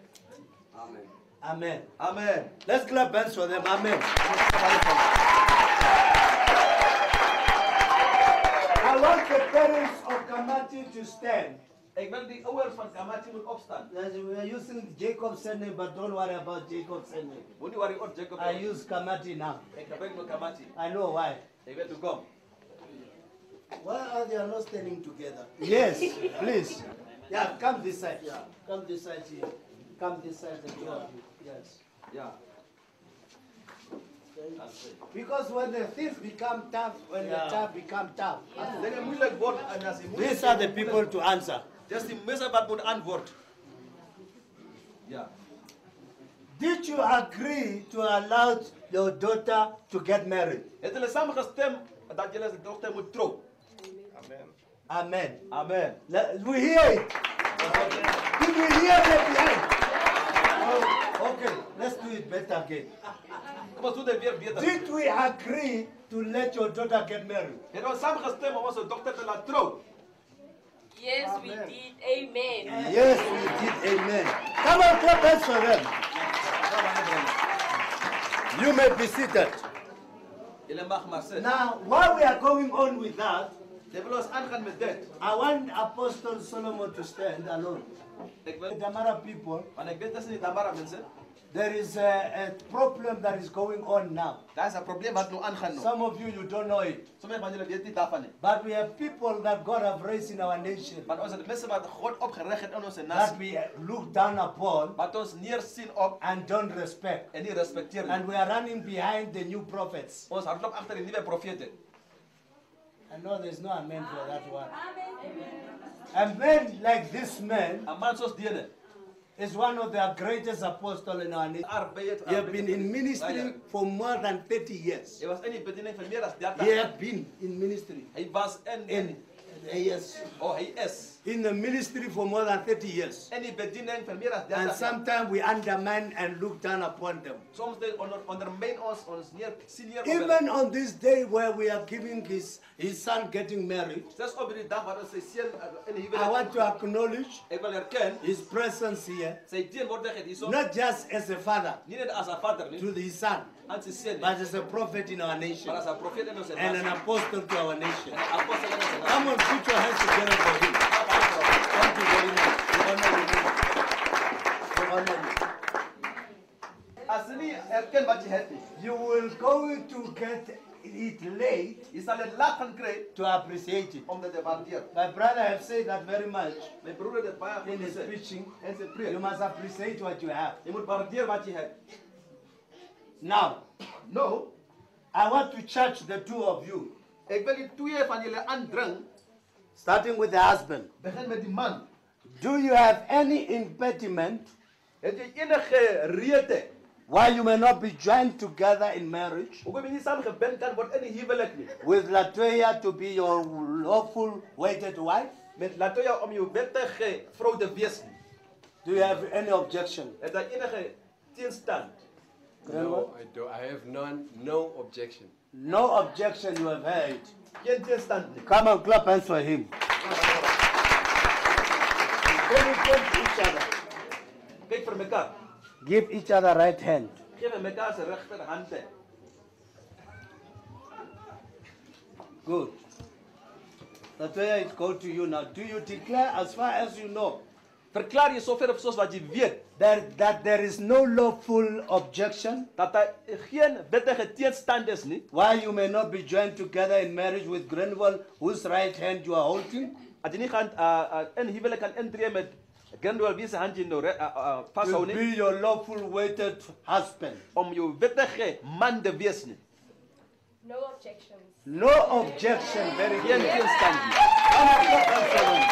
S13: Amen.
S3: Amen.
S13: Let's clap hands for them. Amen. I want the parents of Kamati to stand.
S3: Ek wil die ouers van Kamati moet opstaan.
S13: Yes, We are using Jacob's surname, but don't worry about Jacob's surname.
S3: Moenie worry oor Jacob.
S13: I use Kamati now.
S3: Ek gebruik nou Kamati.
S13: I know why.
S3: Ek weet hoekom.
S14: Why are they not standing together?
S13: Yes, please. Yeah, come this side. Yeah, come this side here. Come this side, the two of you. Yes.
S3: Ja.
S13: Because when the things become tough, when the tough become tough,
S3: As dinge moeilik word en as die
S13: these are the people to answer.
S3: Just die mense wat moet antwoord. Ja.
S13: Did you agree to allow your daughter to get married?
S3: Het hulle saamgestem dat julle se dogter moet trou?
S13: Amen.
S3: Amen.
S13: Le- We hear it. Did we hear that behind? Oh, okay, let's do it better again.
S3: Kom ons doen dit weer beter.
S13: Did we agree to let your daughter get married?
S3: Het ons saamgestem om ons dogter te laat trou?
S6: Yes, we did. Amen.
S13: Yes, we did. Amen. Come on, clap hands for them. You may be seated.
S3: Julle mag maar sit.
S13: Now, while we are going on with that,
S3: Dit wil ons aangaan met.
S13: I want Apostle Solomon to stand alone. The Damara people,
S3: want ek weet tussen die Damara mense,
S13: there is a, a problem that is going on now.
S3: daar's 'n probleem wat nou aangaan nou.
S13: Some of you, you don't know it.
S3: Sommige van julle weet nie daarvan nie.
S13: But we have people that God have raised in our nation
S3: Want ons het mense wat God opgerig het in ons
S13: that we look down upon
S3: wat ons neersien op
S13: and don't respect.
S3: en nie respekteer nie.
S13: And we are running behind the new prophets.
S3: Ons hardloop agter die nuwe profete.
S13: I know there's no amen for that one. A man like this man
S3: 'n Man soos dene,
S13: is one of the greatest apostles in our nation.
S3: arbeid
S13: He have been in ministry for more than 30 years.
S3: Hy was in die bediening vir meer as 30
S13: He
S3: jaar.
S13: have been in ministry.
S3: Hy was in
S13: In, yes,
S3: oh, hy is
S13: in the ministry for more than 30 years.
S3: in die bediening vir meer as 30
S13: And sometimes we undermine and look down upon them.
S3: Soms dit onder ondermyn ons ons neer senior
S13: Even on this day where we are giving his, his son getting married,
S3: Selfs op hierdie dag wat ons sy seun uh,
S13: I want to acknowledge
S3: ek wil erken
S13: his presence here,
S3: sy teenwoordigheid hierso.
S13: not just as a father
S3: Nie net as 'n vader
S13: to his son,
S3: aan sy seun nie,
S13: but as a prophet in our nation
S3: maar as 'n profeet in ons
S13: and an apostle to our nation.
S3: En 'n apostel in ons.
S13: Come on, put your hands together for him. Thank you very much. We honor you. We honor you.
S3: As wat het nie,
S13: You will go to get it late
S3: sal dit laat gaan kry
S13: to appreciate it.
S3: om dit te.
S13: My brother have said that very much
S3: My broer het dit baie
S13: in his preaching.
S3: En sy
S13: You must appreciate what you have.
S3: Jy moet waardeer wat jy het.
S13: Now,
S3: Nou,
S13: I want to charge the two of you,
S3: ek wil die twee van aandring,
S13: starting with the husband.
S3: begin met die man.
S13: Do you have any impediment
S3: Het jy enige rede
S13: why you may not be joined together in marriage
S3: hoekom jy nie saam gebind kan word in die huwelik nie?
S13: with Latoya to be your lawful wedded wife?
S3: Met Latoya om jou wettige vrou te wees nie.
S13: Do you have any objection?
S3: Het jy enige teenstand?
S16: No, I do. I have none. No objection.
S13: No objection you have heard.
S3: Geen teenstand.
S13: Come on, clap hands for him. Very good to each other.
S3: Kyk vir mekaar.
S13: Give each other right hand.
S3: Geef vir mekaar se regterhande.
S13: Good. Latoya, it go to you now. Do you declare, as far as you know,
S3: Verklaar jy sover soos wat jy weet
S13: that, that there is no lawful objection
S3: dat daar geen wettige teenstand is nie?
S13: why you may not be joined together in marriage with Granville, whose right hand you are holding?
S3: Dat jy nie gaan uh, uh, in huwelik kan intree met Grindwell wie se hand jy re-
S13: To be your lawful weighted husband.
S3: om jou wettige man te wees nie.
S6: No objections.
S13: No objection, very
S3: Geen
S13: good.
S3: teenstand nie.
S13: Come on, clap hands for him.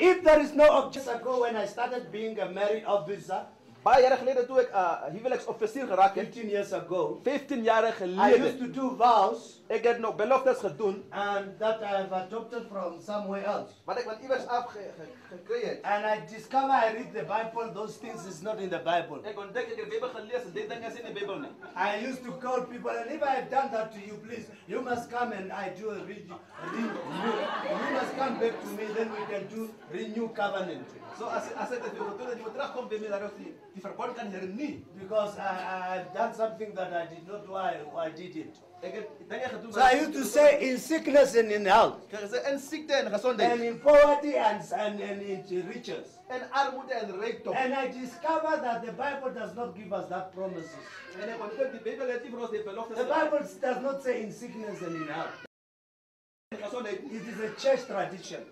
S13: If there is no objection, ago when I started being a married officer,
S3: Baie jare gelede toe ek 'n uh, huweliksoffisier geraak het,
S13: 15 years ago,
S3: 15 jare
S13: I used to do vows
S3: het nog beloftes gedoen
S13: and that I have adopted from somewhere else.
S3: wat ek van iewers af ge, ge, gekry het.
S13: And I discover I read the Bible, those things is not in the Bible.
S3: Ek ontdek ek het die Bybel gelees en dit ding is in die Bybel nie.
S13: I used to call people, and if I have done that to you, please, you must come and I do a read, renew. You must come back to me, then we can do renew covenant.
S3: So as as vir jou gedoen het, jy moet terugkom by my daarof die die verbond kan hernie.
S13: Because I, I have done something that I did not know why I did it.
S3: Ek het dinge gedoen.
S13: So I used to say in sickness and in health,
S3: Ek het gesê in siekte
S13: and in poverty and, and, and in riches.
S3: in armoede en rykdom.
S13: And I discovered that the Bible does not give us that promises.
S3: En ek ontdek die Bybel het nie vir ons die beloftes
S13: The Bible does not say in sickness and in health.
S3: en gesondheid nie.
S13: It is a church tradition.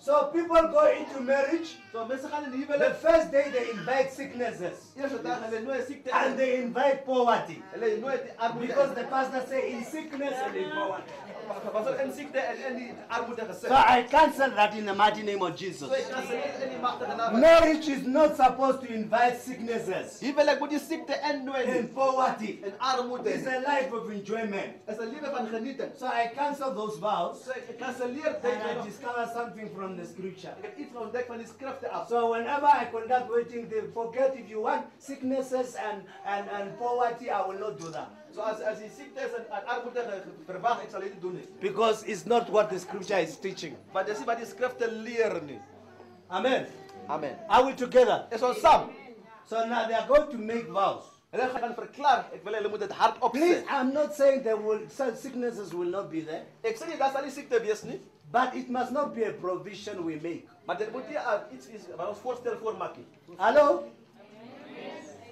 S13: So people go into marriage.
S3: So
S13: The first day they invite sicknesses
S3: eerste dag hulle nooi siekte
S13: and they invite poverty.
S3: hulle nooi die armoede.
S13: Because the pastor say in sickness and in poverty.
S3: er in siekte en in die armoede gesê.
S13: So I cancel that in the mighty name of Jesus.
S3: So ek kan sê in die magtige naam. van-
S13: Marriage is not supposed to invite sicknesses
S3: Huwelik moet die siekte innooi nie.
S13: and poverty. It's a life of enjoyment.
S3: is 'n lewe van genieting.
S13: So I cancel those vows and I discover something from the scripture.
S3: iets ontdek van die skrifte af.
S13: So whenever I conduct waiting, they forget if you want sicknesses and, and, and poverty, I will not do that.
S3: So as as siekte is en, en armoede ge- ge- verwag, ek sal doen.
S13: Because it's not what the scripture is teaching.
S3: Want dis nie wat die skrifte leer nie.
S13: Amen.
S3: Amen.
S13: Are we together?
S3: Is ons saam?
S13: So now they are going to make vows.
S3: Hulle gaan verklaar, ek wil hulle moet dit hardop sê.
S13: Please, I'm not saying there will some sicknesses will not be there.
S3: Ek sê nie daar sal nie wees nie,
S13: But it must not be a provision we make.
S3: maar dit moet nie uh, iets is wat ons voorstel.
S13: Hello?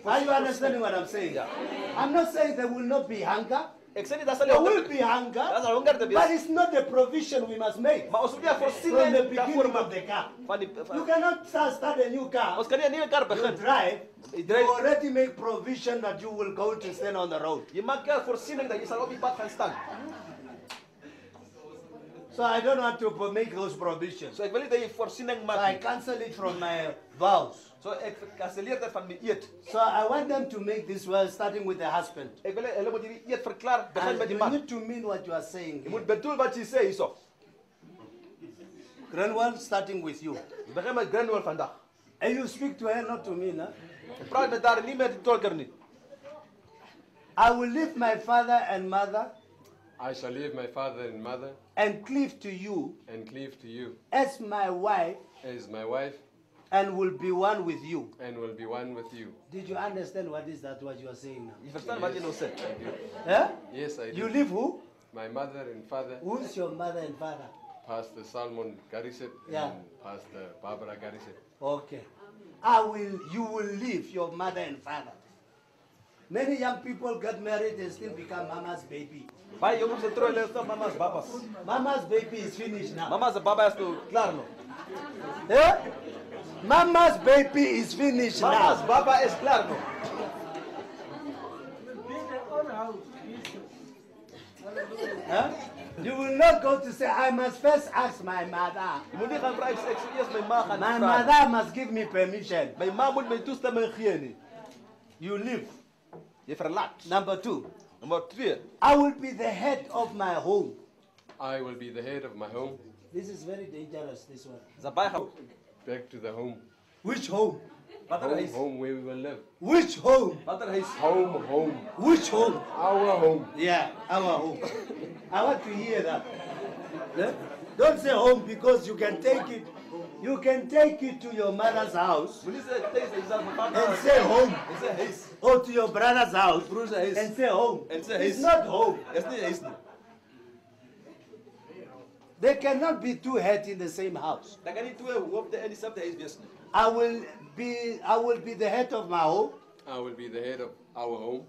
S13: Are you understanding what I'm saying? I'm not saying there will not be hunger.
S3: Nie daar
S13: There will be hunger.
S3: Daar sal honger te
S13: But it's not the provision we must make.
S3: Maar ons moet nie 'n
S13: From the beginning of the car.
S3: van die
S13: You cannot start, a new car.
S3: ons kan nie 'n nuwe kar
S13: You drive. You already make provision that you will go to stand on the road.
S3: jy maak 'n voorsiening dat jy sal op die pad gaan staan.
S13: So I don't want to make those provisions.
S3: So ek wil nie dat jy voorsiening
S13: So
S3: maak
S13: I
S3: nie.
S13: cancel it from my vows.
S3: So ek kanselleer dit van my eet.
S13: So I want them to make this well, starting with the husband.
S3: Ek wil hulle moet hierdie eet verklaar begin
S13: And
S3: met die
S13: you
S3: man.
S13: need to mean what you are saying.
S3: Jy moet bedoel wat jy sê hierso.
S13: Granville, starting with you.
S3: Jy begin met Granwell vandag.
S13: And you speak to her, not to me, no?
S3: Ek praat met haar nie met die tolker nie.
S13: I will leave my father and mother
S16: I shall leave my father and mother
S13: and cleave to you
S16: and cleave to you
S13: as my wife
S16: as my wife
S13: and will be one with you.
S16: and will be one with you.
S13: Did you understand what is that what you are saying now?
S3: Jy verstaan wat jy nou sê?
S16: I do.
S13: Huh?
S16: Yes, I do.
S13: You leave who?
S16: My mother and father,
S13: Who's your mother and father?
S16: Pastor Solomon Garisep
S13: Yeah.
S16: and Pastor Barbara Garisep.
S13: Okay. I will you will leave your mother and father. Many young people get married and still become mama's baby.
S3: Baie jongens se trou hulle is nog mama's babas.
S13: Mama's baby is finished now.
S3: Mama se baba is nou klaar.
S13: Eh? Mama's baby is finished
S3: Mama's
S13: now.
S3: baba is nou.
S13: Huh? You will not go to say, I must first ask my mother.
S3: Jy moet nie gaan vra ek ek sou eers my ma gaan
S13: My
S3: vra.
S13: mother must give me permission.
S3: My my toestemming gee nie.
S13: You leave. Number two,
S3: Nommer 2.
S13: I will be the head of my home.
S16: I will be the head of my home.
S13: This is very dangerous, this one.
S3: Dis baie gou.
S16: Back to the home.
S13: Which home?
S3: Watter
S16: Home,
S3: huis?
S16: home where we will live.
S13: Which home?
S3: Watter huis?
S16: Home, home.
S13: Which home?
S16: Our home.
S13: Yeah, our home. I want to hear that. Don't say home because you can take it. You can take it to your mother's house
S3: Moenie sê tuis is daar van
S13: and say home.
S3: Dis 'n huis.
S13: Or to your brother's house
S3: Broer se huis.
S13: and say home.
S3: En sê
S13: It's not home.
S3: Dis nie 'n huis
S13: cannot be two heads in the same house.
S3: Daar kan nie twee hoofde in dieselfde huis wees nie.
S13: I will be I will be the head of my home
S16: I will be the head of our home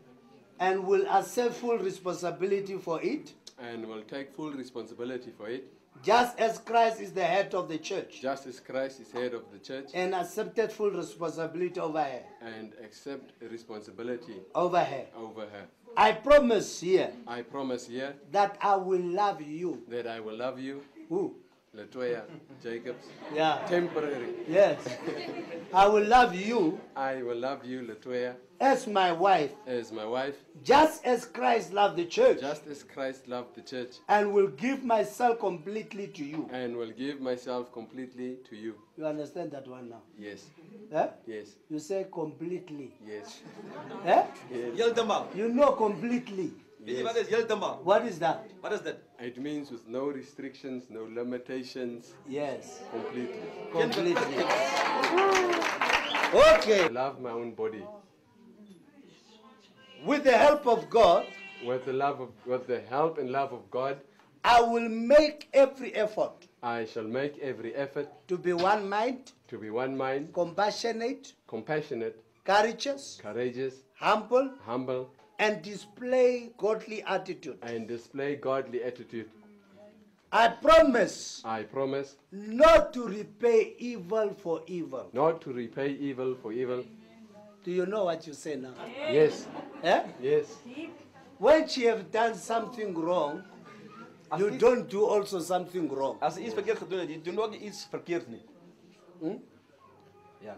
S13: and will accept full responsibility for it,
S16: and will take full responsibility for it,
S13: just as Christ is the head of the church
S16: just as Christ is head of the church,
S13: and accepted full responsibility over her.
S16: and accept responsibility
S13: Over her.
S16: over her.
S13: I promise here
S16: I promise here
S13: that I will love you.
S16: that I will love you,
S13: Who?
S16: Latoya Jacobs,
S13: Yeah.
S16: temporary.
S13: Yes. I will love you
S16: I will love you, Latoya,
S13: as my wife,
S16: as my wife,
S13: just as Christ loved the church,
S16: just as Christ loved the church,
S13: and will give myself completely to you.
S16: and will give myself completely to you.
S13: You understand that one now?
S16: Yes,
S13: Eh?
S16: yes,
S13: You say completely.
S16: yes,
S13: Eh?
S16: yes.
S3: Heeltemal.
S13: You know completely.
S3: Weet jy wat is?
S13: What is that?
S3: Wat is dit?
S16: It means with no restrictions, no limitations,
S13: Yes.
S16: completely.
S13: Completely.
S16: I
S13: Okay.
S16: love my own body.
S13: With the help of God,
S16: With the love of, with the help and love of God,
S13: I will make every effort
S16: I shall make every effort
S13: to be one mind,
S16: to be one mind,
S13: compassionate,
S16: compassionate,
S13: courageous,
S16: courageous,
S13: humble,
S16: humble,
S13: and display godly attitude.
S16: and display godly attitude.
S13: I promise
S16: I promise
S13: not to repay evil for evil.
S16: not to repay evil for evil.
S13: Do you know what you say now?
S16: Yes,
S13: Eh?
S16: yes.
S13: When she have done something wrong, you don't do also something wrong.
S3: As jy iets verkeerd gedoen het, jy doen ook iets verkeerd nie.
S13: Hmm?
S3: Ja.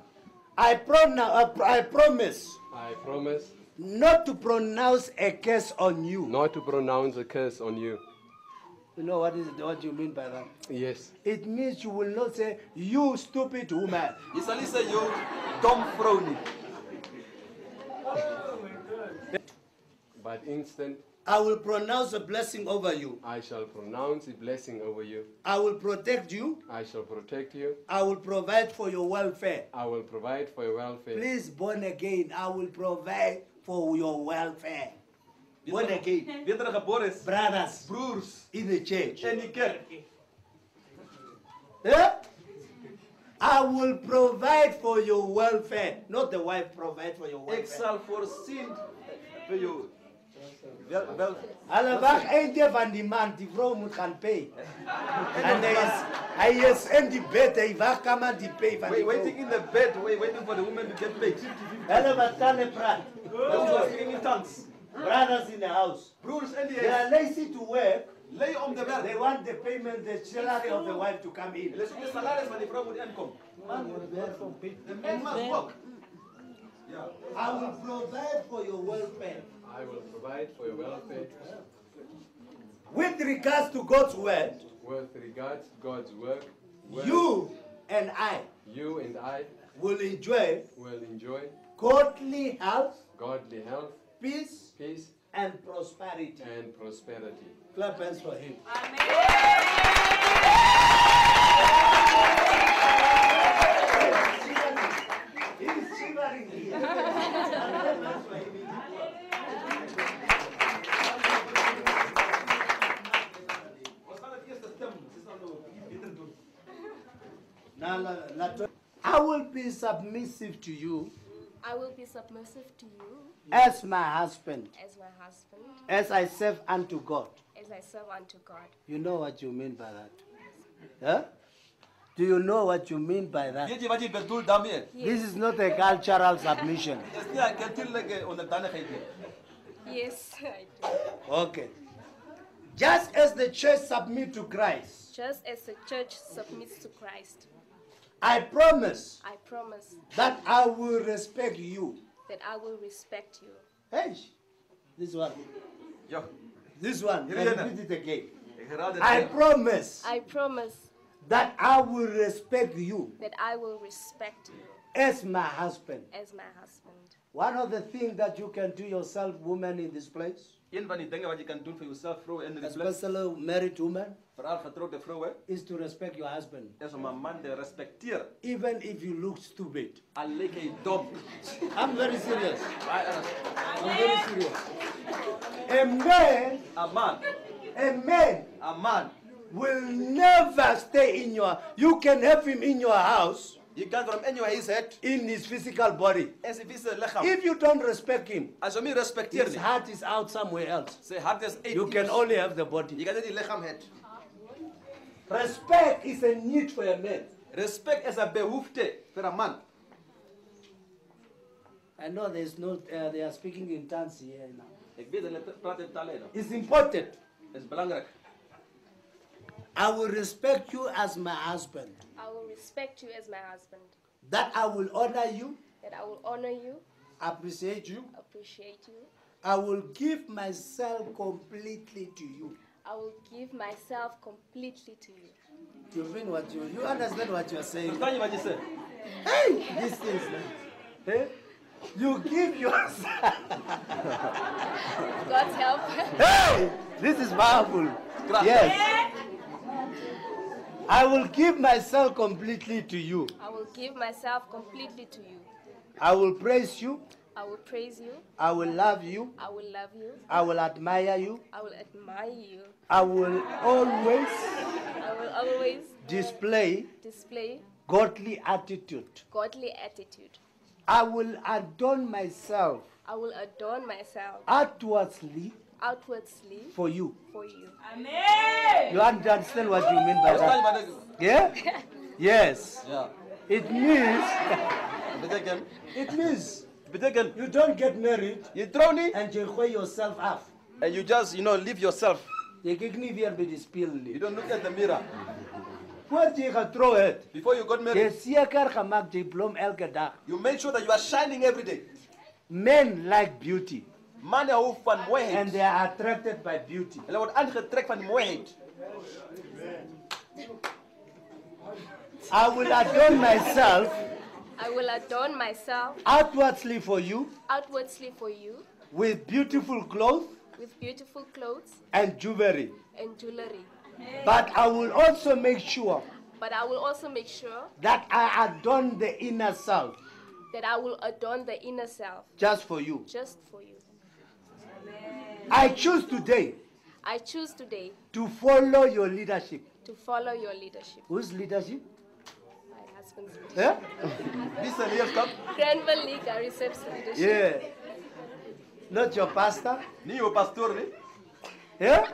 S13: I, pronoun- I promise
S16: I promise
S13: not to pronounce a curse on you.
S16: not to pronounce a curse on you.
S13: You know what is what you mean by that?
S16: Yes.
S13: It means you will not say, you stupid woman.
S3: Jy sal nie sê jou dom vrou nie.
S16: But instant,
S13: I will pronounce a blessing over you.
S16: I shall pronounce a blessing over you.
S13: I will protect you.
S16: I shall protect you.
S13: I will provide for your welfare.
S16: I will provide for your welfare.
S13: Please, born again, I will provide for your welfare. Born again. Brothers.
S3: Broers.
S13: In the church.
S3: In die.
S13: Eh? I will provide for your welfare. Not the wife provide for your welfare.
S3: Ik zal voorzien vir jou. Wel, wel.
S13: Hulle wag eentjie van die man, die vrou moet gaan pay. <laughs> En hy is hy is in die bed, hy wag kan maar die pay van die
S3: Wait, waiting in the bed, wait, waiting for the woman to get paid.
S13: Hulle wat kan praat.
S3: Those who are speaking in tongues.
S13: Brothers in the house.
S3: Broers in die
S13: They are lazy to work.
S3: Lay om te werk.
S13: They want the payment, the salary of the wife to come in.
S3: Hulle soek die salaris van die vrou moet inkom.
S13: Man moet werk van.
S3: The man must work. Ja.
S13: I will provide for your welfare.
S16: I will provide for your welfare.
S13: With regards to God's word,
S16: With regards to God's work, word,
S13: you and I
S16: you and I
S13: will enjoy
S16: will enjoy
S13: godly health,
S16: godly health,
S13: peace,
S16: peace,
S13: and prosperity.
S16: and prosperity.
S13: Clap hands for him. He's shivering here. Clap hands for him. Now, la- la- I will be submissive to you
S6: I will be submissive to you
S13: as my husband,
S6: as my husband,
S13: as I serve unto God.
S6: as I serve unto God.
S13: You know what you mean by that? Huh? Do you know what you mean by that?
S3: Weet jy wat jy bedoel daarmee?
S13: This is not a cultural submission.
S3: Dis nie 'n natuurlike onderdanigheid nie.
S6: Yes, <laughs> I do.
S13: Okay. Just as the church submits to Christ,
S6: Just as the church submits to Christ,
S13: I promise
S6: I promise
S13: that I will respect you.
S6: that I will respect you.
S13: Hey, this one.
S3: Ja.
S13: This one.
S3: Hier
S13: I
S3: ene.
S13: repeat it again.
S3: Ek herhaal dit.
S13: I promise
S6: I promise
S13: that I will respect you
S6: that I will respect you
S13: as my husband.
S6: as my husband.
S13: One of the things that you can do yourself, woman, in this place,
S3: Een van die dinge wat jy kan doen vir jouself vroue in die plek,
S13: especially married woman,
S3: veral getroude vroue,
S13: is to respect your husband.
S3: is om 'n man te.
S13: Even if you look stupid.
S3: Al lyk hy dom.
S13: I'm very serious. I'm very serious. A man,
S3: 'n Man,
S13: a man
S3: 'n man,
S13: will never stay in your. You can have him in your house.
S3: Jy kan vir hom in jou huis hê
S13: in his physical body.
S3: en sy fisiese liggaam.
S13: If you don't respect him,
S3: As hom nie respekteer
S13: his heart is out somewhere else.
S3: sy hart is uit.
S13: You can
S3: iewers.
S13: only have the
S3: Jy
S13: body.
S3: kan net die liggaam hê.
S13: Respect is a need for a man.
S3: Respek is 'n behoefte a man.
S13: I know there's no. Uh, they are speaking in tongues here now.
S3: Ek weet hulle praat in tale.
S13: It's important.
S3: Dis belangrik.
S13: I will respect you as my husband.
S6: I will respect you as my husband.
S13: That I will honor you,
S6: That I will honor you,
S13: appreciate you.
S6: appreciate you.
S13: I will give myself completely to you.
S6: I will give myself completely to you.
S13: You mean what you? You understand what you are saying?
S3: Verstaan jy wat jy sê?
S13: Hey, these things. man. Eh? You give yourself. <laughs>
S6: God help.
S13: Hey, this is powerful. Yes. I will give myself completely to you.
S6: I will give myself completely to you.
S13: I will praise you.
S6: I will praise you.
S13: I will love you.
S6: I will love you.
S13: I will admire you.
S6: I will admire you.
S13: I will always
S6: I will always
S13: display
S6: display
S13: godly attitude.
S6: godly attitude.
S13: I will adorn myself
S6: I will adorn myself
S13: outwardly
S6: outwardly
S13: for you.
S6: for you. Amen.
S13: You understand what you mean by that? Yeah? <laughs> Yes.
S3: Ja.
S13: It means <laughs>
S3: Beteken
S13: it means
S3: beteken
S13: you don't get married
S3: You trou nie
S13: and you gooi yourself off.
S3: and you just, you know, leave yourself.
S13: Jy kyk nie weer by die spieël
S3: You don't look at the mirror.
S13: Voordat jy getrou het,
S3: Before you got
S13: jy
S3: married,
S13: seker gemaak jy blom elke dag.
S3: you make sure that you are shining every day.
S13: Men like beauty
S3: Manne hou van
S13: and they are attracted by beauty.
S3: Hulle word aangetrek van mooiheid.
S13: I will adorn myself
S6: I will adorn myself
S13: outwardly for you
S6: outwardly for you
S13: with beautiful clothes
S6: with beautiful clothes
S13: and jewelry.
S6: and jewelry.
S13: But I will also make sure
S6: But I will also make sure
S13: that I adorn the inner self
S6: that I will adorn the inner self
S13: just for you.
S6: just for you.
S13: I choose today
S6: I choose today
S13: to follow your leadership.
S6: to follow your leadership.
S13: Whose leadership?
S6: My husband's
S13: Yeah? Eh? <laughs>
S3: This is leadership.
S6: Granville League Recep's leadership.
S13: Yeah. Not your pastor.
S3: Ni your pastor ni.
S13: Yeah?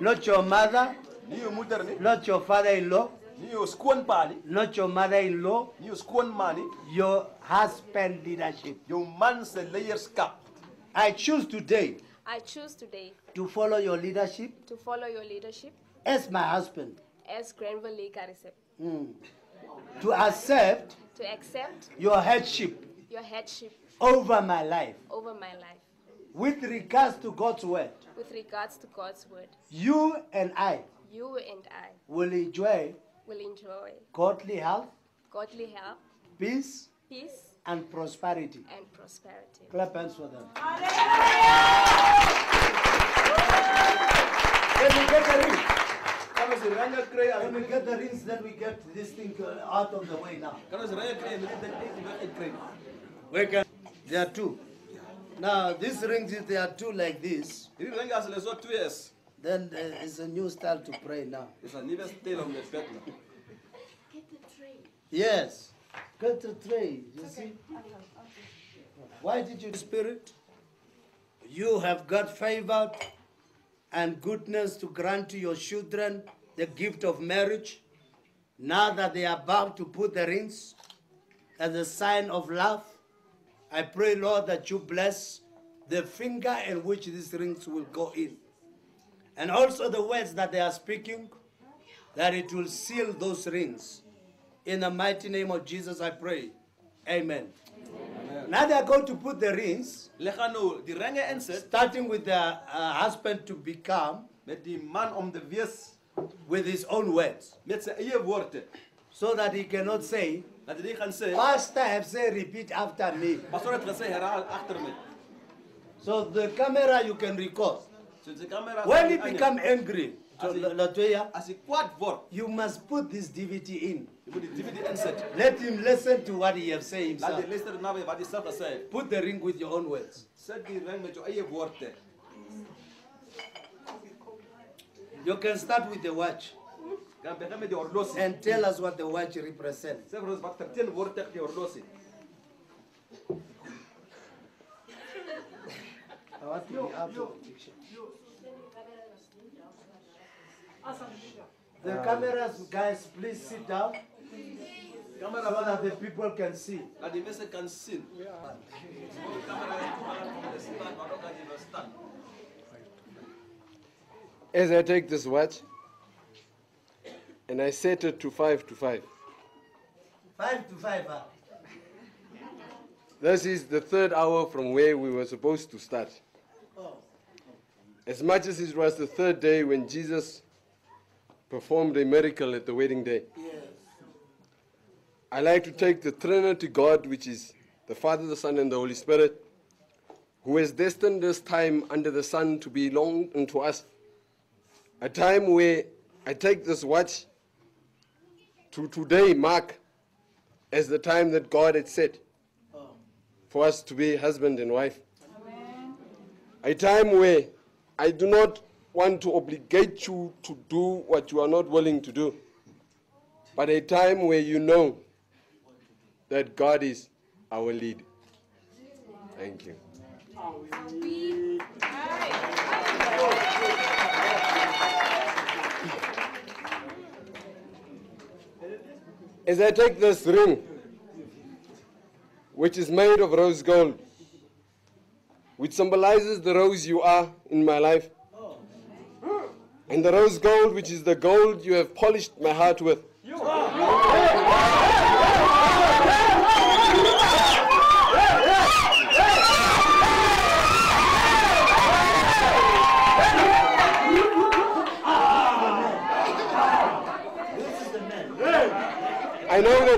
S13: Not your mother.
S3: Ni your mother ni.
S13: Not your father-in-law.
S3: Ni your skoon pa ni.
S13: Not your mother-in-law.
S3: Ni your skoon ma ni.
S13: Your husband leadership.
S3: Your man's leaderskap.
S13: I choose today
S6: I choose today
S13: to follow your leadership
S6: to follow your leadership
S13: as my husband.
S6: as Granville League Recep.
S13: Mm. To accept
S6: To accept
S13: your headship
S6: your headship
S13: over my life
S6: over my life
S13: with regards to God's word.
S6: with regards to God's word.
S13: You and I
S6: You and I
S13: will enjoy
S6: will enjoy
S13: godly health,
S6: godly health,
S13: peace,
S6: peace,
S13: and prosperity.
S6: and prosperity.
S13: Clap hands for them.
S3: Let me get the ring. Kan ons ranga kry
S13: Let me get the rings, then we get this thing uh, out of the way now.
S3: Kan ons ranga kry en dit dit weg uitkry.
S13: We can. There are two. Now, these rings, if they are two like this,
S3: Hierdie ring as hulle so twee is,
S13: then there is a new style to pray now.
S3: is 'n nuwe styl om Get the nou.
S13: Yes. Tray, you see. Why did you, Spirit? You have got favor and goodness to grant to your children the gift of marriage. Now that they are about to put the rings as a sign of love, I pray, Lord, that you bless the finger in which these rings will go in. And also the words that they are speaking, that it will seal those rings. In the mighty name of Jesus, I pray. Amen. Now they are going to put the rings,
S3: Hulle gaan nou die ringe insit
S13: starting with the uh, husband to become
S3: met die man om te wees
S13: with his own words,
S3: met sy eie woorde.
S13: so that he cannot say,
S3: Dat hy gaan sê,
S13: Pastor have said, repeat after me.
S3: "Pastor het gesê herhaal agter my."
S13: So the camera you can record.
S3: So die kamera
S13: When he become angry, to Latoya,
S3: as kwaad word,
S13: you must put this DVD in.
S3: Jy moet die DVD insit.
S13: Let him listen to what he have said
S3: Laat
S13: himself.
S3: jy luister wat hy self gesê.
S13: Put the ring with your own words.
S3: Sit die ring met jou eie woorde.
S13: You can start with the watch
S3: Kan begin met die horlosie.
S13: and tell us what the watch represents.
S3: Sê ons wat verteenwoordig die horlosie.
S13: I want to be out of the picture. Ah, the cameras, guys, please sit down so that the people can see.
S3: Dat die mense kan sien. Die kamera is staan, maar ook dat jy wil staan.
S16: As I take this watch and I set it to five to five.
S13: Five to five. Huh?
S16: This is the third hour from where we were supposed to start.
S13: Oh.
S16: As much as it was the third day when Jesus performed a miracle at the wedding day,
S13: Yes.
S16: I like to take the Trinity God, which is the Father, the Son, and the Holy Spirit, who has destined this time under the sun to be belong unto us. A time where I take this watch to today mark as the time that God had set for us to be husband and wife. A time where I do not want to obligate you to do what you are not willing to do, but a time where you know that God is our lead. Thank you. As I take this ring, which is made of rose gold, which symbolizes the rose you are in my life, and the rose gold, which is the gold you have polished my heart with.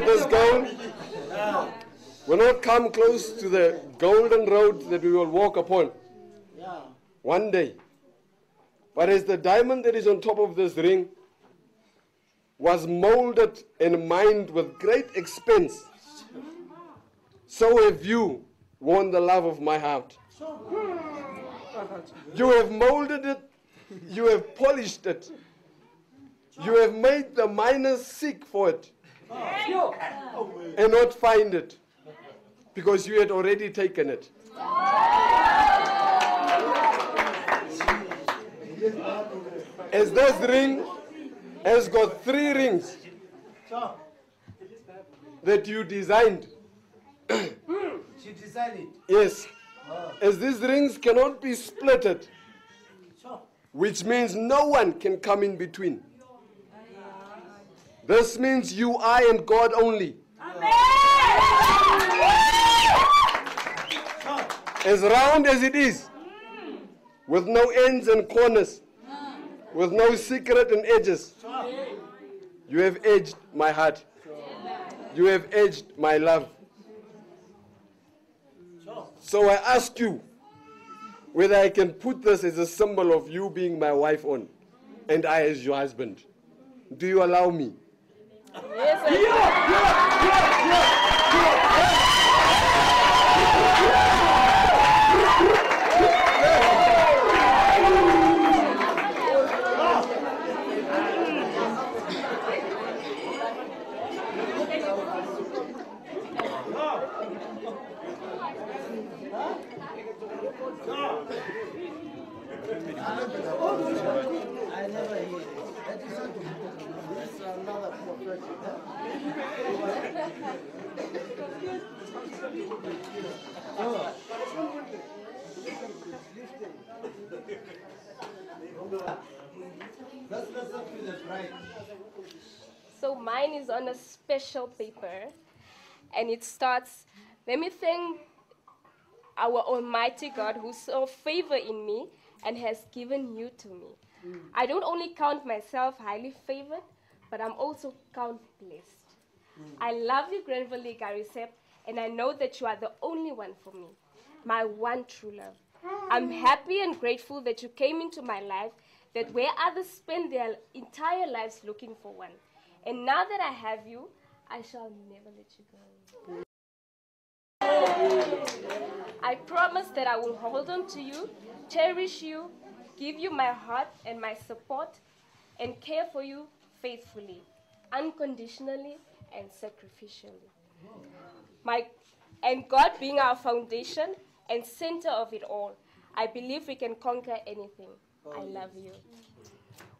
S16: This gold will not come close to the golden road that we will walk upon. One day. But as the diamond that is on top of this ring was molded and mined with great expense, so have you won the love of my heart. You have molded it, you have polished it, you have made the miners seek for it and not find it because you had already taken it. As this ring has got three rings that you designed. <coughs>
S13: She designed it.
S16: Yes. Ah. As these rings cannot be splitted, which means no one can come in between. This means you, I, and God only. As round as it is, with no ends and corners, with no secret and edges, you have edged my heart. You have edged my love. So I ask you whether I can put this as a symbol of you being my wife on and I as your husband. Do you allow me?
S13: Isso aí. Yeah, yeah,
S6: yeah, mine is on a special paper, and it starts. Let me thank our Almighty God who saw favor in me and has given you to me. I don't only count myself highly favored, but I'm also count blessed. I love you, Granville Lee Garisep, and I know that you are the only one for me, my one true love. I'm happy and grateful that you came into my life, that where others spend their entire lives looking for one. And now that I have you, I shall never let you go. I promise that I will hold on to you, cherish you, give you my heart and my support, and care for you faithfully, unconditionally, and sacrificially. My, and God being our foundation and center of it all, I believe we can conquer anything. I love you.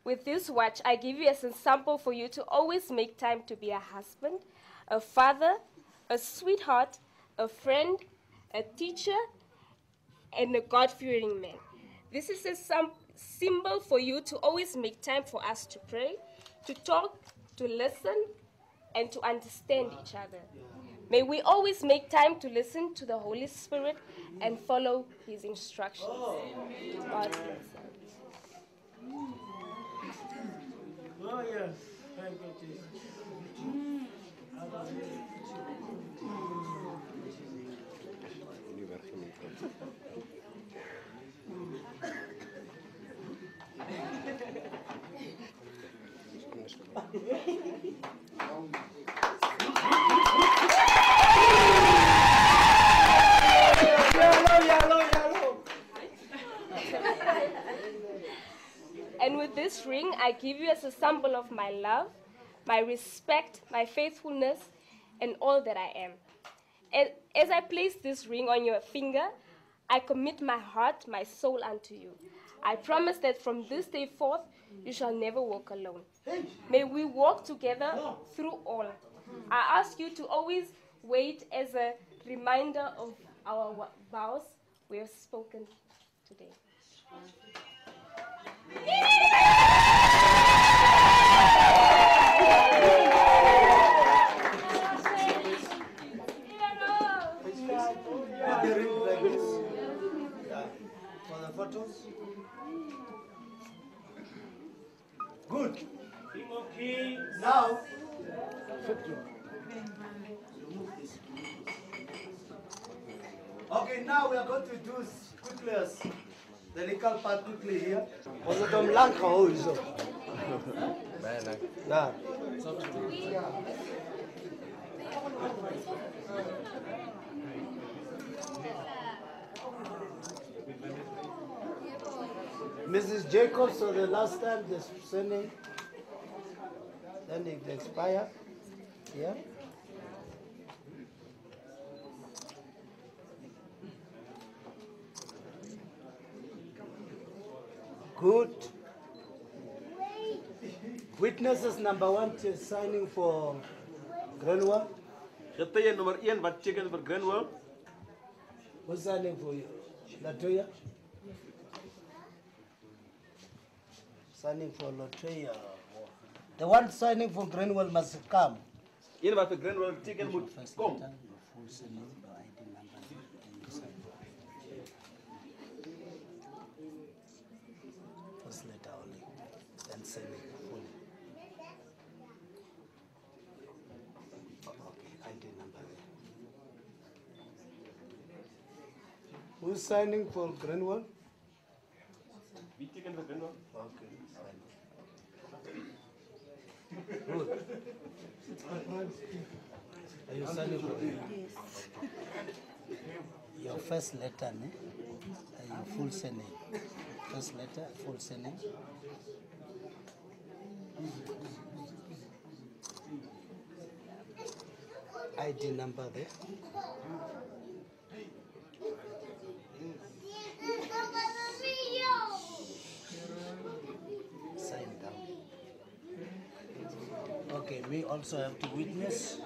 S6: With this watch, I give you as a sample for you to always make time to be a husband, a father, a sweetheart, a friend, a teacher, and a God fearing man. This is a symbol for you to always make time for us to pray, to talk, to listen, and to understand each other. May we always make time to listen to the Holy Spirit and follow His instructions. God bless.
S13: Oh, yes. Thank you, Jesus. Yellow, yellow, yellow.
S6: And with this ring, I give you as a symbol of my love, my respect, my faithfulness, and all that I am. As I place this ring on your finger, I commit my heart, my soul unto you. I promise that from this day forth, you shall never walk alone. May we walk together through all. I ask you to always wait as a reminder of our vows we have spoken today.
S13: Put For. Good.
S11: King.
S13: Now, okay, now we are going to do quickly as the legal part quickly here. Was it on Lanka or is it? Yeah. Mrs. Jacobs, so the last time the sending, then it expired. Yeah. Good. Witnesses number one to signing for Granville.
S3: Getuie nummer 1 wat teken vir Granville.
S13: Who's signing for you? Latoya? Signing for Latoya. The one signing for Granville must come.
S3: Een wat vir Granville teken moet kom.
S13: First letter only, then signing fully. Okay, ID number there. Who's signing for Granville?
S3: Wie teken vir Granville?
S13: Okay, fine. Good. Are you signing for Yes. Your first letter, ne? Your full surname. First letter, full surname. ID number there. We also have to witness.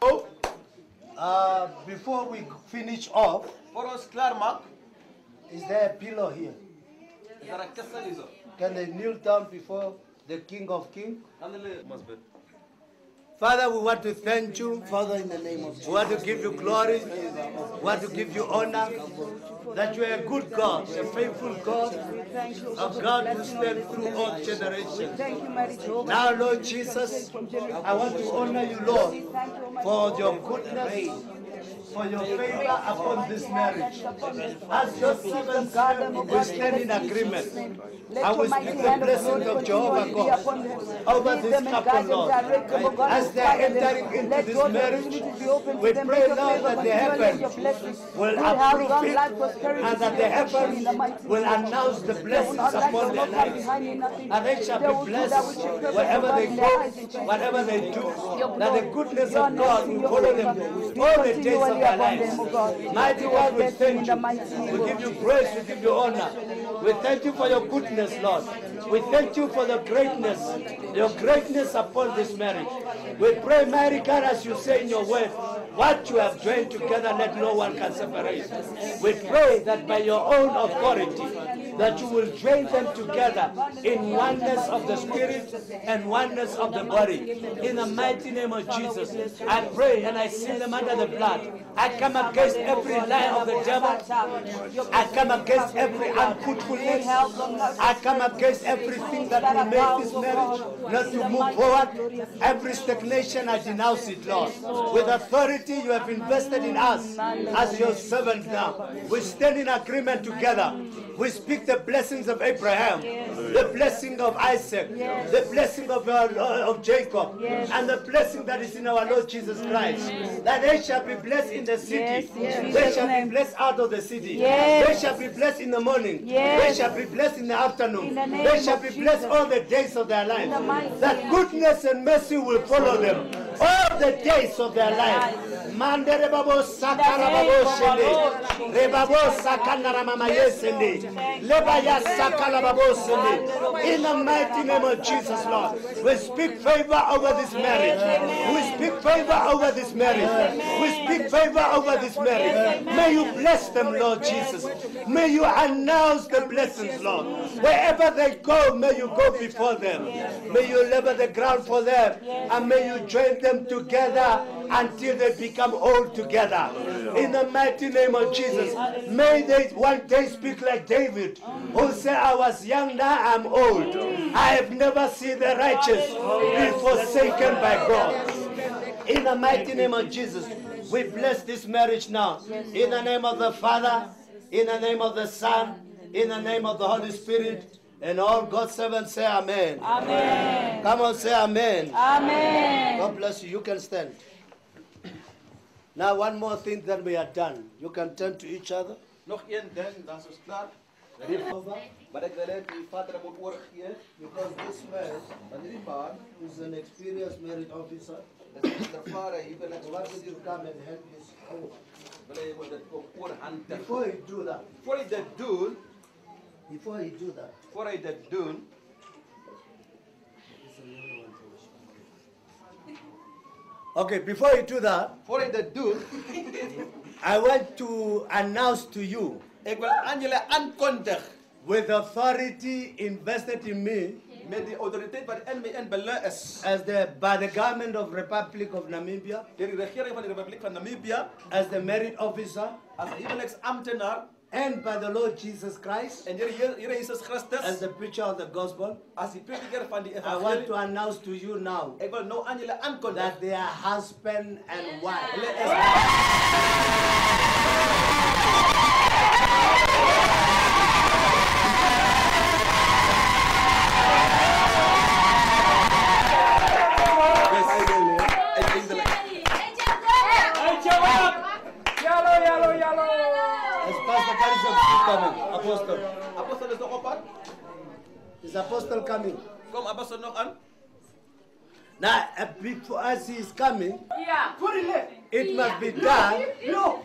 S13: Oh, uh, before we finish off,
S3: Voor ons klaar maak,
S13: is there a pillow here?
S3: is daar 'n kussing hierso.
S13: Can they kneel down before the King of Kings?
S3: Dan hulle mos bid.
S13: Father, we want to thank you. Father, in the name of Jesus. We want to give you glory. We want to give you honor. That you are a good God, a faithful God, a God who stands through all generations. Now, Lord Jesus, I want to honor you, Lord, for your goodness, for your favor upon this marriage. As your servants, we stand in agreement. I will speak the blessing of Jehovah God over this couple, Lord. As they are entering into this marriage, we pray, Lord, that the heavens will approve it and that the heavens will announce the blessings upon their lives. And they shall be blessed wherever they go, whatever they do, that the goodness of God will follow them all the days of their lives. Mighty God, we thank you. We give you praise, we give you honor. We thank you for your goodness, Lord. We thank you for the greatness, your greatness upon this marriage. We pray, mighty God, as you say in your word, what you have joined together, let no one can separate. We pray that by your own authority, that you will join them together in oneness of the spirit and oneness of the body. In the mighty name of Jesus, I pray and I seal them under the blood. I come against every lie of the devil. I come against every I come against everything that will make this marriage not to move forward. Every stagnation, I denounce it, Lord. With authority you have invested in us as your servants now. We stand in agreement together. We speak the blessings of Abraham, the blessing of Isaac, the blessing of, our, of Jacob, and the blessing that is in our Lord Jesus Christ. That they shall be blessed in the city, they shall be blessed out of the city, they shall be blessed in the morning, they shall be blessed in the afternoon, they shall be blessed all the days of their life. That goodness and mercy will follow them all the days of their life. Mandere babo sakara babo shende. Rebabo sakana mama yesende. Lebaya sakala babo sende. In the mighty name of Jesus, Lord, we speak favor over this marriage. We speak favor over this marriage. We speak favor over this marriage. May you bless them, Lord Jesus. May you announce the blessings, Lord. Wherever they go, may you go before them. May you level the ground for them. And may you join them together until they become all together. In the mighty name of Jesus, may they one day speak like David, who said, I was young, now I'm old. I have never seen the righteous be forsaken by God. In the mighty name of Jesus, we bless this marriage now. In the name of the Father, in the name of the Son, in the name of the Holy Spirit, and all God's servants say Amen.
S5: Amen.
S13: Come on, say Amen.
S5: Amen.
S13: God bless you. You can stand. Now, one more thing that we are done. You can turn to each other.
S3: Nog één ding, dan is het klaar. Maar ik wil net die vader moet overgeven.
S13: Because this man, is an experienced marriage officer.
S3: Dat is de vader, hij wil het
S13: Why would you come and help his home?
S3: Wil je moet ook voorhanden.
S13: Before you do that,
S3: Voor je dat doet,
S13: before you do that,
S3: voor je dat doet,
S13: okay, before you do that,
S3: je dat doet,
S13: I want to announce to you.
S3: ik wil aan jullie aankondigen.
S13: With authority invested in me.
S3: Met die autoriteit wat in mij in is.
S13: As the by the government of Republic of Namibia.
S3: De regering van de Republiek van Namibia.
S13: As the married officer.
S3: Als huwelijksambtenaar.
S13: And by the Lord Jesus Christ.
S3: En de Heer Heer Jezus Christus.
S13: As the preacher of the gospel.
S3: Als die prediker van die
S13: I want to announce to you now.
S3: Ik wil nou aan.
S13: That they are husband and wife.
S3: Is
S13: Apostle coming?
S3: Come, Apostle nog aan.
S13: Now, uh, before as he is coming,
S5: Yeah. Put it left.
S13: it must be done
S5: No.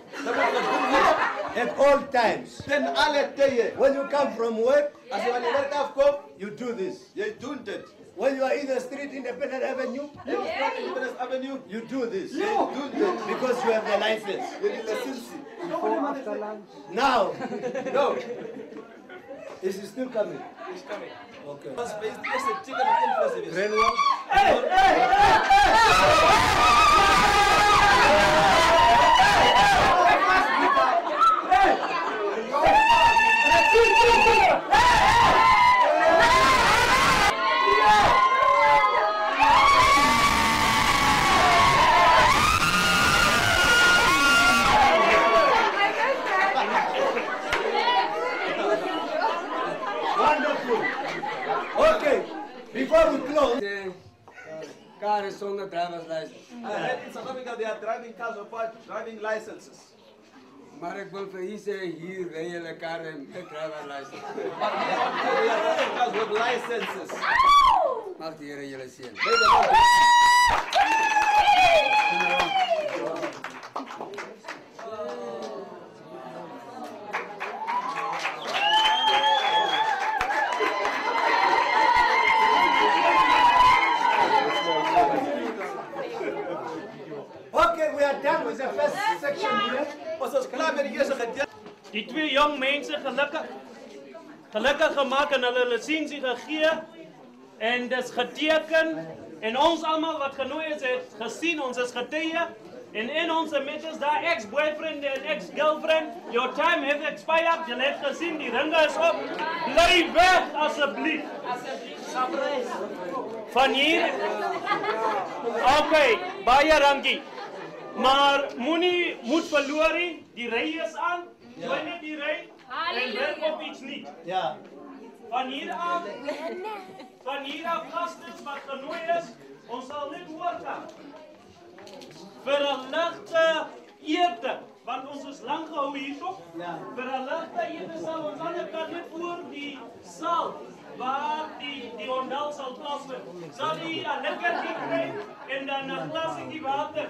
S13: at all times.
S3: Ten alle tijden.
S13: When you come from work,
S3: Als je van de werk afkomt,
S13: you do this.
S3: You do het.
S13: When you are in the street, Independent Avenue,
S3: Je staat in Independence Avenue.
S13: you do this.
S3: Je doet het.
S13: Because you have the license.
S3: Je hebt de licentie.
S13: Now,
S3: No.
S13: Is he still coming?
S3: He's coming.
S13: Okay.
S3: Dat is de eerste chicken met influence is.
S13: Renwell? Wonderful. Before we close,
S9: Car is zonder driver's license.
S3: Uh, in South Africa, they are driving cars without driving licenses.
S9: Maar ik wil voor u zeggen, hier rijden karren met driver's license.
S3: They are driving cars with licenses.
S9: Mag de Heer jullie zien.
S3: The Ons is klaar met die eerste gedeelte.
S11: Die twee jong mense gelukkig gelukkig gemaak en hulle lisensie gegee. En dis geteken. En ons almal wat genooi is het gesien ons is getuie. En in ons midde is daar ex-boyfriend en ex-girlfriend. Your time has expired. Jy het gesien die ringe is op. Bly weg asseblief. Van hier? Okay baie dankie. Maar moenie moed verloor nie die ry is aan Join net die ry en werk op iets nie.
S13: Ja.
S11: Van hier af, van hier af gastes wat genooi is, ons sal net hoor gaan. Vir 'n ligte ete, want ons is lank gehou hierso.
S13: Ja.
S11: Vir 'n ligte ete sal ons ander kant net voor die saal waar die die ondel sal plaasvind. Sal jy 'n lekker ding kry en dan 'n glasie water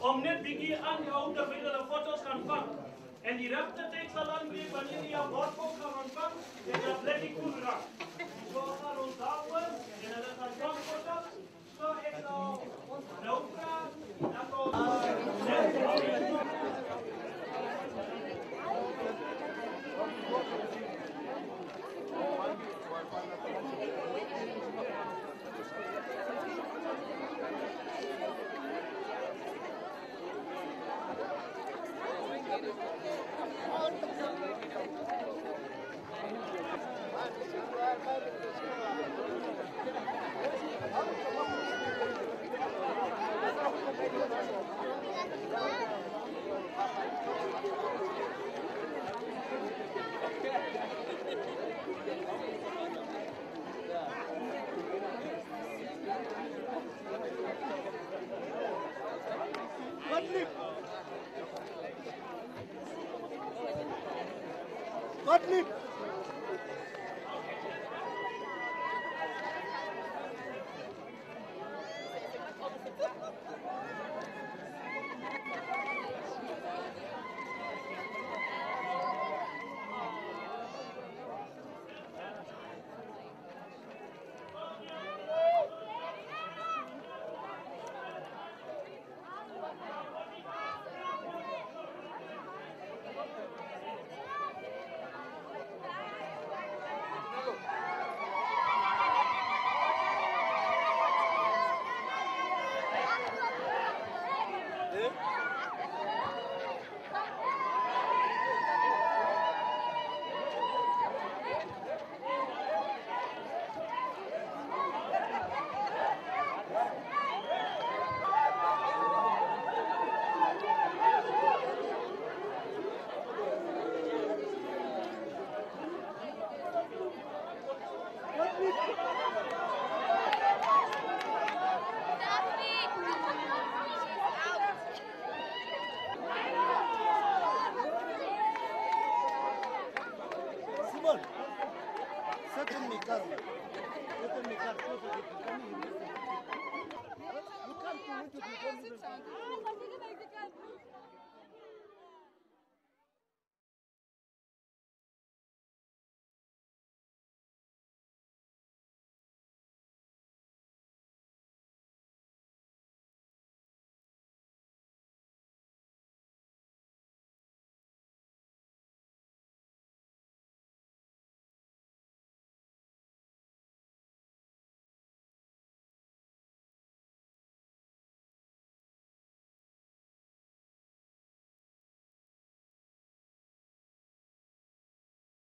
S11: om net bietjie aan die ou te vir hulle foto's kan vang. En die regte tyd sal dan wees wanneer jy jou bordkop gaan ontvang en dan bly die koel raak. So gaan ons daaroor en hulle gaan vang foto's. So ek sal nou vra dat ons